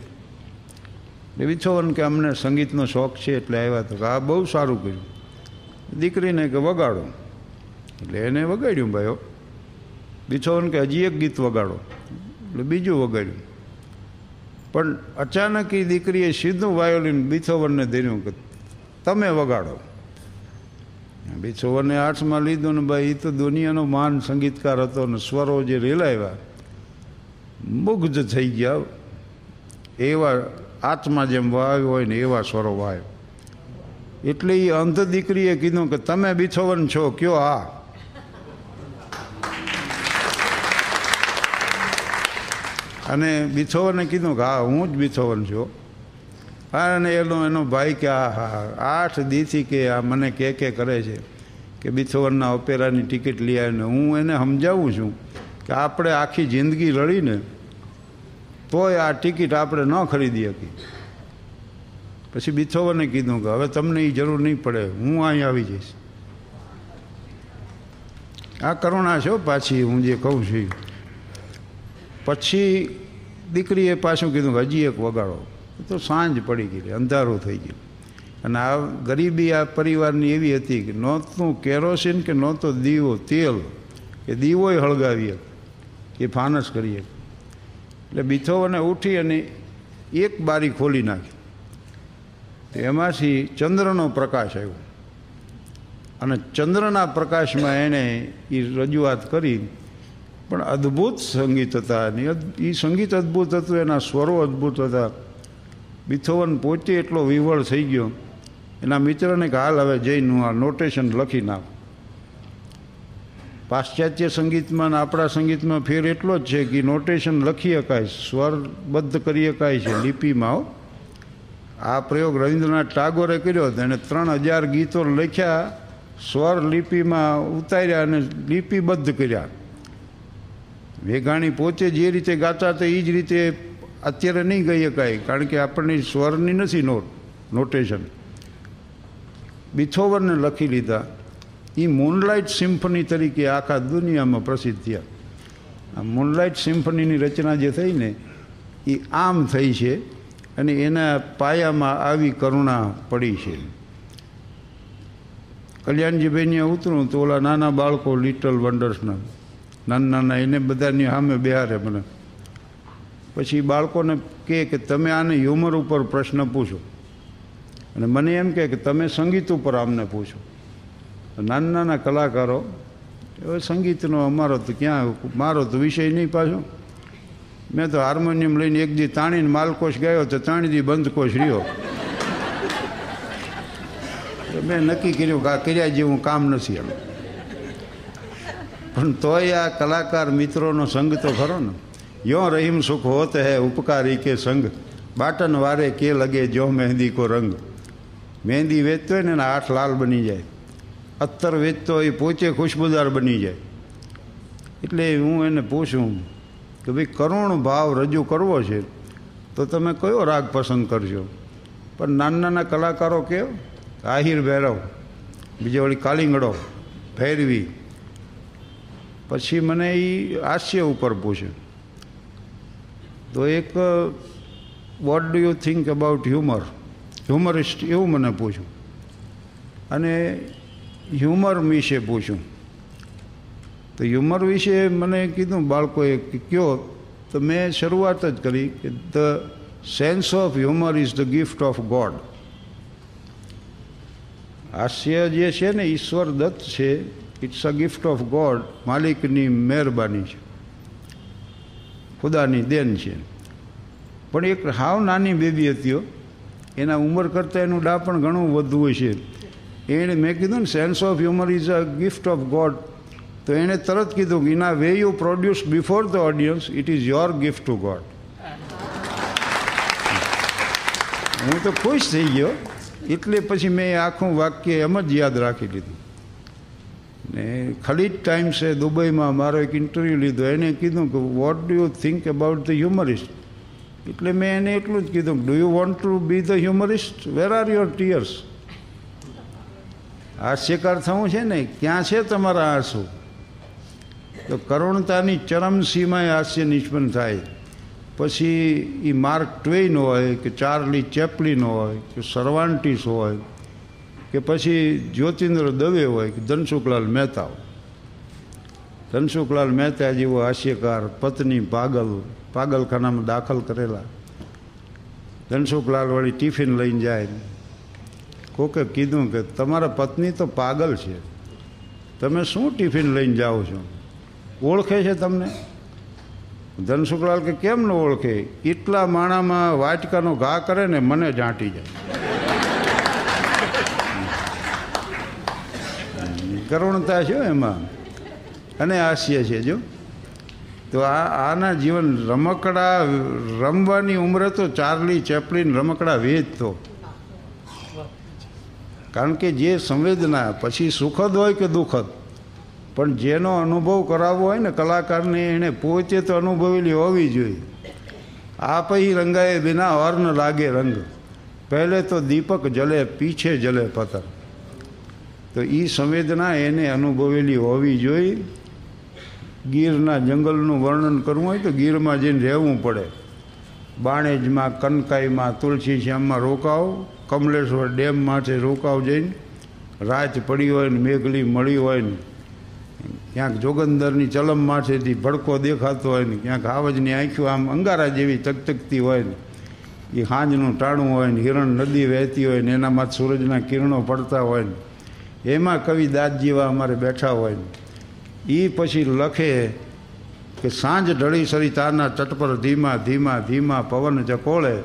વિછોવન કે અમને સંગીતનો શોખ છે એટલે આવ્યા તો આ બહુ સારું કર્યું. દીકરીને કે વગાડો. એટલે એને વગાડ્યું ભાઈઓ બિછોવન કે હજી એક ગીત વગાડો. એટલે બીજું વગાડ્યું. પણ અચાનક એ દીકરીએ સીધું વાયોલિન બિથોવનને ધર્યું કે તમે વગાડો. બિથોવને આર્ટ્સમાં લીધું ને ભાઈ એ તો દુનિયાનો મહાન સંગીતકાર હતો ને સ્વરો જે રેલાવ્યા મુગ્ધ થઈ ગયા. એવા આત્મા જેમ વાવ્યો હોય ને એવા સ્વરો વાવ્યો એટલે એ અંધ દીકરીએ કીધું કે તમે બિછોવન છો, કયો હા અને બિથોવને કીધું કે હા, હું જ બિથોવન છું. અને એનો એનો ભાઈ કે આ હા આઠ દીથી કે આ મને કે કે કરે છે કે બિથોવનના ઓપેરાની ટિકિટ લઈ આવીને હું એને સમજાવું છું કે આપણે આખી જિંદગી રડીને તોય આ ટિકિટ આપણે ન ખરીદી શકી પછી બિથોવને કીધું કે હવે તમને એ જરૂર નહીં પડે, હું અહીં આવી જઈશ. આ કરુણા છો પાછી, હું જે કહું છું. પછી દીકરીએ પાછું કીધું, હજી એક વગાડો. તો સાંજ પડી ગઈ, અંધારું થઈ ગયું. અને આ ગરીબી આ પરિવારની એવી હતી કે નહોતું કેરોસીન કે નહોતો દીવો, તેલ કે દીવોય હળગાવીએ કે ફાનસ કરીએ. એટલે બિથોવને ઉઠી અને એક બારી ખોલી નાખી. એમાંથી ચંદ્રનો પ્રકાશ આવ્યો. અને ચંદ્રના પ્રકાશમાં એણે એ રજૂઆત કરી પણ અદ્ભુત સંગીત હતા. અને એ સંગીત અદ્ભુત હતું, એના સ્વરો અદ્ભુત હતા. બિથોવન પોતે એટલો વિવળ થઈ ગયો. એના મિત્રને કે, હાલ હવે જઈને આ નોટેશન લખી નાખ. પાશ્ચાત્ય સંગીતમાં ને આપણા સંગીતમાં ફેર એટલો જ છે કે નોટેશન લખી શકાય સ્વરબદ્ધ કરી શકાય છે લિપિમાં આ પ્રયોગ રવિન્દ્રનાથ ટાગોરે કર્યો હતો. એણે ત્રણ હજાર ગીતો લખ્યા સ્વર લિપિમાં ઉતાર્યા અને લિપિબદ્ધ કર્યા. વેગાણી પોતે જે રીતે ગાતા હતા એ જ રીતે અત્યારે નહીં ગઈ શકાય કારણ કે આપણને સ્વરની નથી નોટ નોટેશન બિથોવરને લખી લીધા. એ મૂનલાઇટ સિમ્ફની તરીકે આખા દુનિયામાં પ્રસિદ્ધ થયા. આ મૂનલાઇટ સિમ્ફનીની રચના જે થઈ ને એ આમ થઈ છે અને એના પાયામાં આવી કરુણા પડી છે. કલ્યાણજીભાઈને ઉતરું તો ઓલા નાના બાળકો લિટલ વંડર્સના નાના નાના એને બધાની સામે બેહારે મને. પછી બાળકોને કહે કે તમે આને હ્યુમર ઉપર પ્રશ્ન પૂછો. અને મને એમ કહે કે તમે સંગીત ઉપર આમને પૂછો. નાના નાના કલાકારો, હવે સંગીતનો અમારો તો ક્યાં, મારો તો વિષય નહીં પાછો. મેં તો હાર્મોનિયમ લઈને એક દી તાણીને માલકોશ ગયો તો ત્રણ દી બંધ કોશ રહ્યો મેં નક્કી કર્યું કે આ કર્યા જેવું કામ નથી એમ. પણ તોય આ કલાકાર મિત્રોનો સંગ તો ખરો ને. યો રહીમ સુખ હોત હૈ ઉપકારી કે સંગ. બાટન વારે કે લગે જો મહેંદી કો રંગ. મહેંદી વેચતો હોય ને એના હાથ લાલ બની જાય. અત્તર વેચતો હોય પોચે ખુશબુદાર બની જાય. એટલે હું એને પૂછું કે ભાઈ કરુણ ભાવ રજૂ કરવો છે, તો તમે કયો રાગ પસંદ કરશો પણ નાના નાના કલાકારો કેવો? આહિર ભૈરવ, બીજી વળી કાલિંગડો, ભૈરવી પછી મને એ હાસ્ય ઉપર પૂછ્યું તો એક what do you think about humour humorist એવું મને પૂછ્યું. અને હ્યુમર વિશે પૂછ્યું. તો હ્યુમર વિશે મને કીધું, બાળકોએ કયો? તો મેં શરૂઆત જ કરી કે the sense of humour is the gift of God. હાસ્ય જે છે ને ઈશ્વર દત્ત છે it's a gift of God માલિકની મહેરબાની છે. ખુદાની દેન છે. પણ એક હાવ નાની બેબી હતી એના ઉંમર કરતાં એનું ડા પણ ઘણું વધુ હોય છે. એણે મેં કીધું ને sense of humour is a gift of God તો એણે તરત કીધું કે in a way you produce before the audience it is your gift to God હું તો ખુશ થઈ ગયો. એટલે પછી મેં આખું વાક્ય એમ જ યાદ રાખી લીધું. ને ખલીદ ટાઈમ્સે દુબઈમાં મારો એક ઇન્ટરવ્યૂ લીધો, એને કીધું કે what do you think about the humorist એટલે મેં એને એટલું જ કીધું do you want to be the humorist where are your tears હાસ્યકાર થવું છે ને, ક્યાં છે તમારા આંસુ તો કરુણતાની ચરમસીમાએ હાસ્ય નિષ્પન્ન થાય. પછી એ માર્ક ટ્વેન હોય કે ચાર્લી ચેપલિન હોય કે સર્વાન્ટીસ હોય કે પછી જ્યોતિન્દ્ર દવે હોય કે ધનસુખલાલ મહેતા હોય. ધનસુખલાલ મહેતા જેવો હાસ્યકાર, પત્ની, પાગલ, પાગલખાનામાં દાખલ કરેલા. ધનસુખલાલ ટિફિન લઈને જાય. કોકે કીધું કે તમારા પત્ની તો પાગલ છે. તમે શું ટિફિન લઈને જાઓ છો? ઓળખે છે તમને? ધનસુખલાલ કે કેમ ન ઓળખે? એટલા માણામાં વાટકાનો ઘા કરે ને મને જાંટી જાય. કરુણતા છે એમાં. અને હાસ્ય છે, જો. તો આ, આના જીવન રમકડા રમવાની ઉંમરે તો ચાર્લી ચેપલિન રમકડા વેચતો કારણ કે જે સંવેદના, પછી સુખદ હોય કે દુઃખદ. પણ જેનો અનુભવ કરાવવો હોય ને કલાકારને એણે પોતે તો અનુભવેલી હોવી જોઈએ. આ પછી રંગાએ બિના અર્ન લાગે રંગ. પહેલે તો દીપક જલે, પીછે જલે પતંગ તો એ સંવેદના એને અનુભવેલી હોવી જોઈએ. ગીરના જંગલનું વર્ણન કરવું હોય તો ગીરમાં જઈને રહેવું પડે. બાણેજમાં, કનકાઈમાં તુલસી શ્યામમાં રોકાવ, કમલેશ્વર ડેમ માટે રોકાવ જઈને રાત પડી હોય ને મેઘલી મળી હોય ને ક્યાંક જોગંદરની ચલમ માથેથી ભડકો દેખાતો હોય ને ક્યાંક આવજની આંખો આમ અંગારા જેવી ચકચકતી હોય ને એ હાંજનું ટાણું હોય ને હિરણ નદી વહેતી હોય ને એનામાં સૂરજના કિરણો પડતા હોય ને એમાં કવિ દાદ જેવા અમારે બેઠા હોય એ પછી લખે કે સાંજ ઢળી સરિતાના તટ પર ધીમા ધીમા ધીમા પવન જકોળે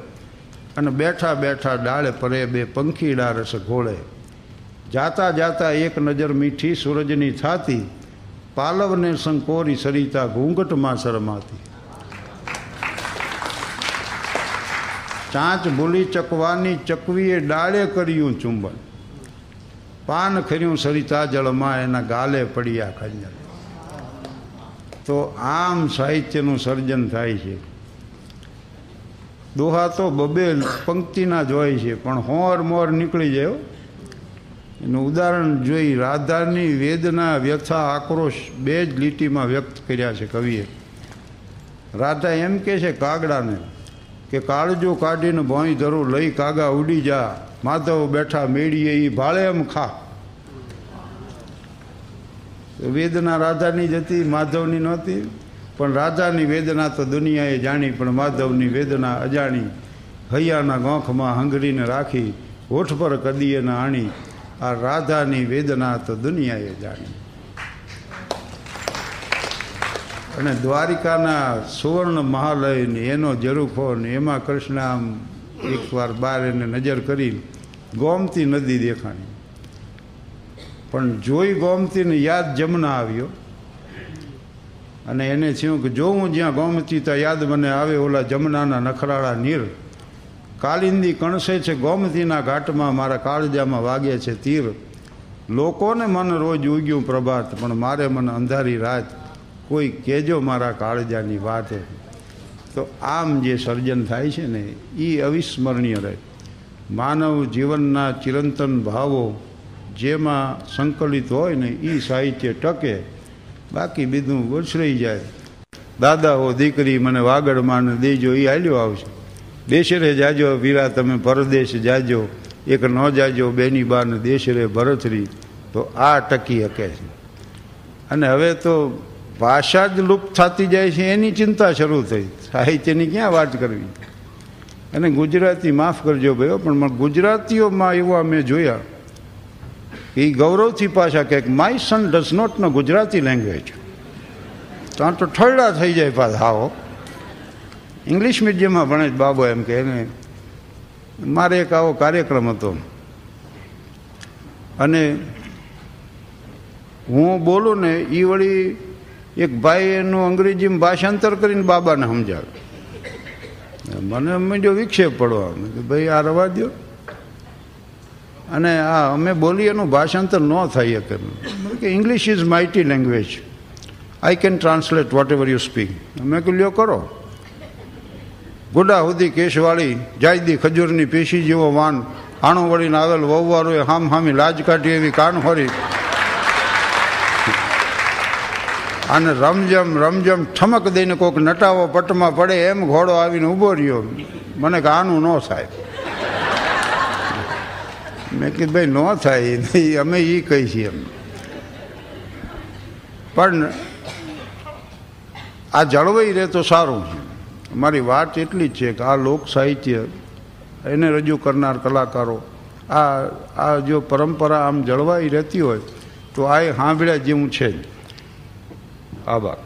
અને બેઠા બેઠા ડાળે પરે બે પંખીડા રસ ઘોળે. જાતા જાતા એક નજર મીઠી સૂરજની થાતી, પાલવને સંકોરી સરિતા ઘૂંઘટમાં શરમાતી. ચાંચ ભૂલી ચકવાની ચકવીએ ડાળે કર્યું ચુંબન. પાન ખર્યું સરિતા જળમાં એના ગાલે પડ્યા ખંજર. તો આમ સાહિત્યનું સર્જન થાય છે. દોહા તો બબે પંક્તિના જ હોય છે, પણ હોર મોર નીકળી જાય એનું ઉદાહરણ જોઈ રાધાની વેદના વ્યથા આક્રોશ બે જ લીટીમાં વ્યક્ત કર્યા છે કવિએ. રાધા એમ કે છે, કાગડાને કે કાળજો કાઢીને ભોંય ધરું લઈ કાગા ઉડી જા. માધવ બેઠા મેળીએ એ ભાળે એમ ખા. વેદના રાધાની જ હતી, માધવની નહોતી. પણ રાધાની વેદના તો દુનિયાએ જાણી, પણ માધવની વેદના અજાણી. હૈયાના ગોંખમાં હંગરીને રાખી, હોઠ પર કદીએ ન આણી. આ રાધાની વેદના તો દુનિયાએ જાણી. અને દ્વારિકાના સુવર્ણ મહાલય ને એનો ઝરૂખો ને એમાં કૃષ્ણ આમ એકવાર બહાર એને નજર કરી ગોમતી નદી દેખાણી. પણ જોઈ ગોમતીને યાદ જમના આવ્યો. અને એને થયું કે જો હું જ્યાં ગોમતી તો યાદ મને આવે ઓલા જમનાના નખરાળા નીર. કાલિંદી કણસે છે, ગોમતીના ઘાટમાં મારા કાળજામાં વાગે છે તીર. લોકોને મન રોજ ઉગ્યું પ્રભાત, પણ મારે મને અંધારી રાત. કોઈ કહેજો મારા કાળજાની વાત. તો આમ જે સર્જન થાય છે ને એ અવિસ્મરણીય રહે. માનવ જીવનના ચિરંતન ભાવો જેમાં સંકલિત હોય ને એ સાહિત્ય ટકે, બાકી બીજું વછરાઈ જાય. દાદા હો, દીકરી, મને વાગડમાં ને દેજો એ હાલ્યો આવશે. દેશરે જાજો, વીરા, તમે પરદેશ જાજો, એક ન જાજો, બેની બાને દેશરે ભરથરી તો આ ટકી શકે છે. અને હવે તો ભાષા જ લુપ્ત થતી જાય છે, એની ચિંતા શરૂ થઈ. સાહિત્યની ક્યાં વાત કરવી? અને ગુજરાતી માફ કરજો ભાઈઓ, પણ ગુજરાતીઓમાં એવા મેં જોયા કે એ ગૌરવથી પાછા કહે my son does not know Gujarati language. ત્યાં તો ઠરડા થઈ જાય પાછા, આવો. ઇંગ્લિશ મીડિયમમાં ભણે બાબો એમ કે એને મારે એક આવો કાર્યક્રમ હતો. અને હું બોલું ને એ વળી એક ભાઈ એનું અંગ્રેજીમાં ભાષાંતર કરીને બાબાને સમજાવે. મને મીડ્યો વિક્ષેપ પડવા કીધું, ભાઈ આ રવા દો અને આ અમે બોલીએ એનું ભાષાંતર ન થાય મેં કે English is mighty language I can translate whatever you speak મેં કહ્યું લ્યો કરો. ગુડા હુદી કેશવાળી જાયદી ખજૂરની પેશી જેવો વાન આણો વળીને આવેલ વહુવારોએ હામ હામી લાજ કાઢી એવી કાન હોરી અને રમજમ રમજમ ઠમક દઈને કોઈક નટાવો પટમાં પડે એમ ઘોડો આવીને ઊભો રહ્યો. મને કે આનું ન થાય. મેં કીધું, ભાઈ, ન થાય. અમે એ કહી છીએ એમ. પણ આ જળવાઈ રહે તો સારું છે. મારી વાત એટલી જ છે કે આ લોક સાહિત્ય એને રજૂ કરનાર કલાકારો, આ આ જો પરંપરા આમ જળવાઈ રહેતી હોય, તો આ સાંભળ્યા જેવું છે જ. Aa bak.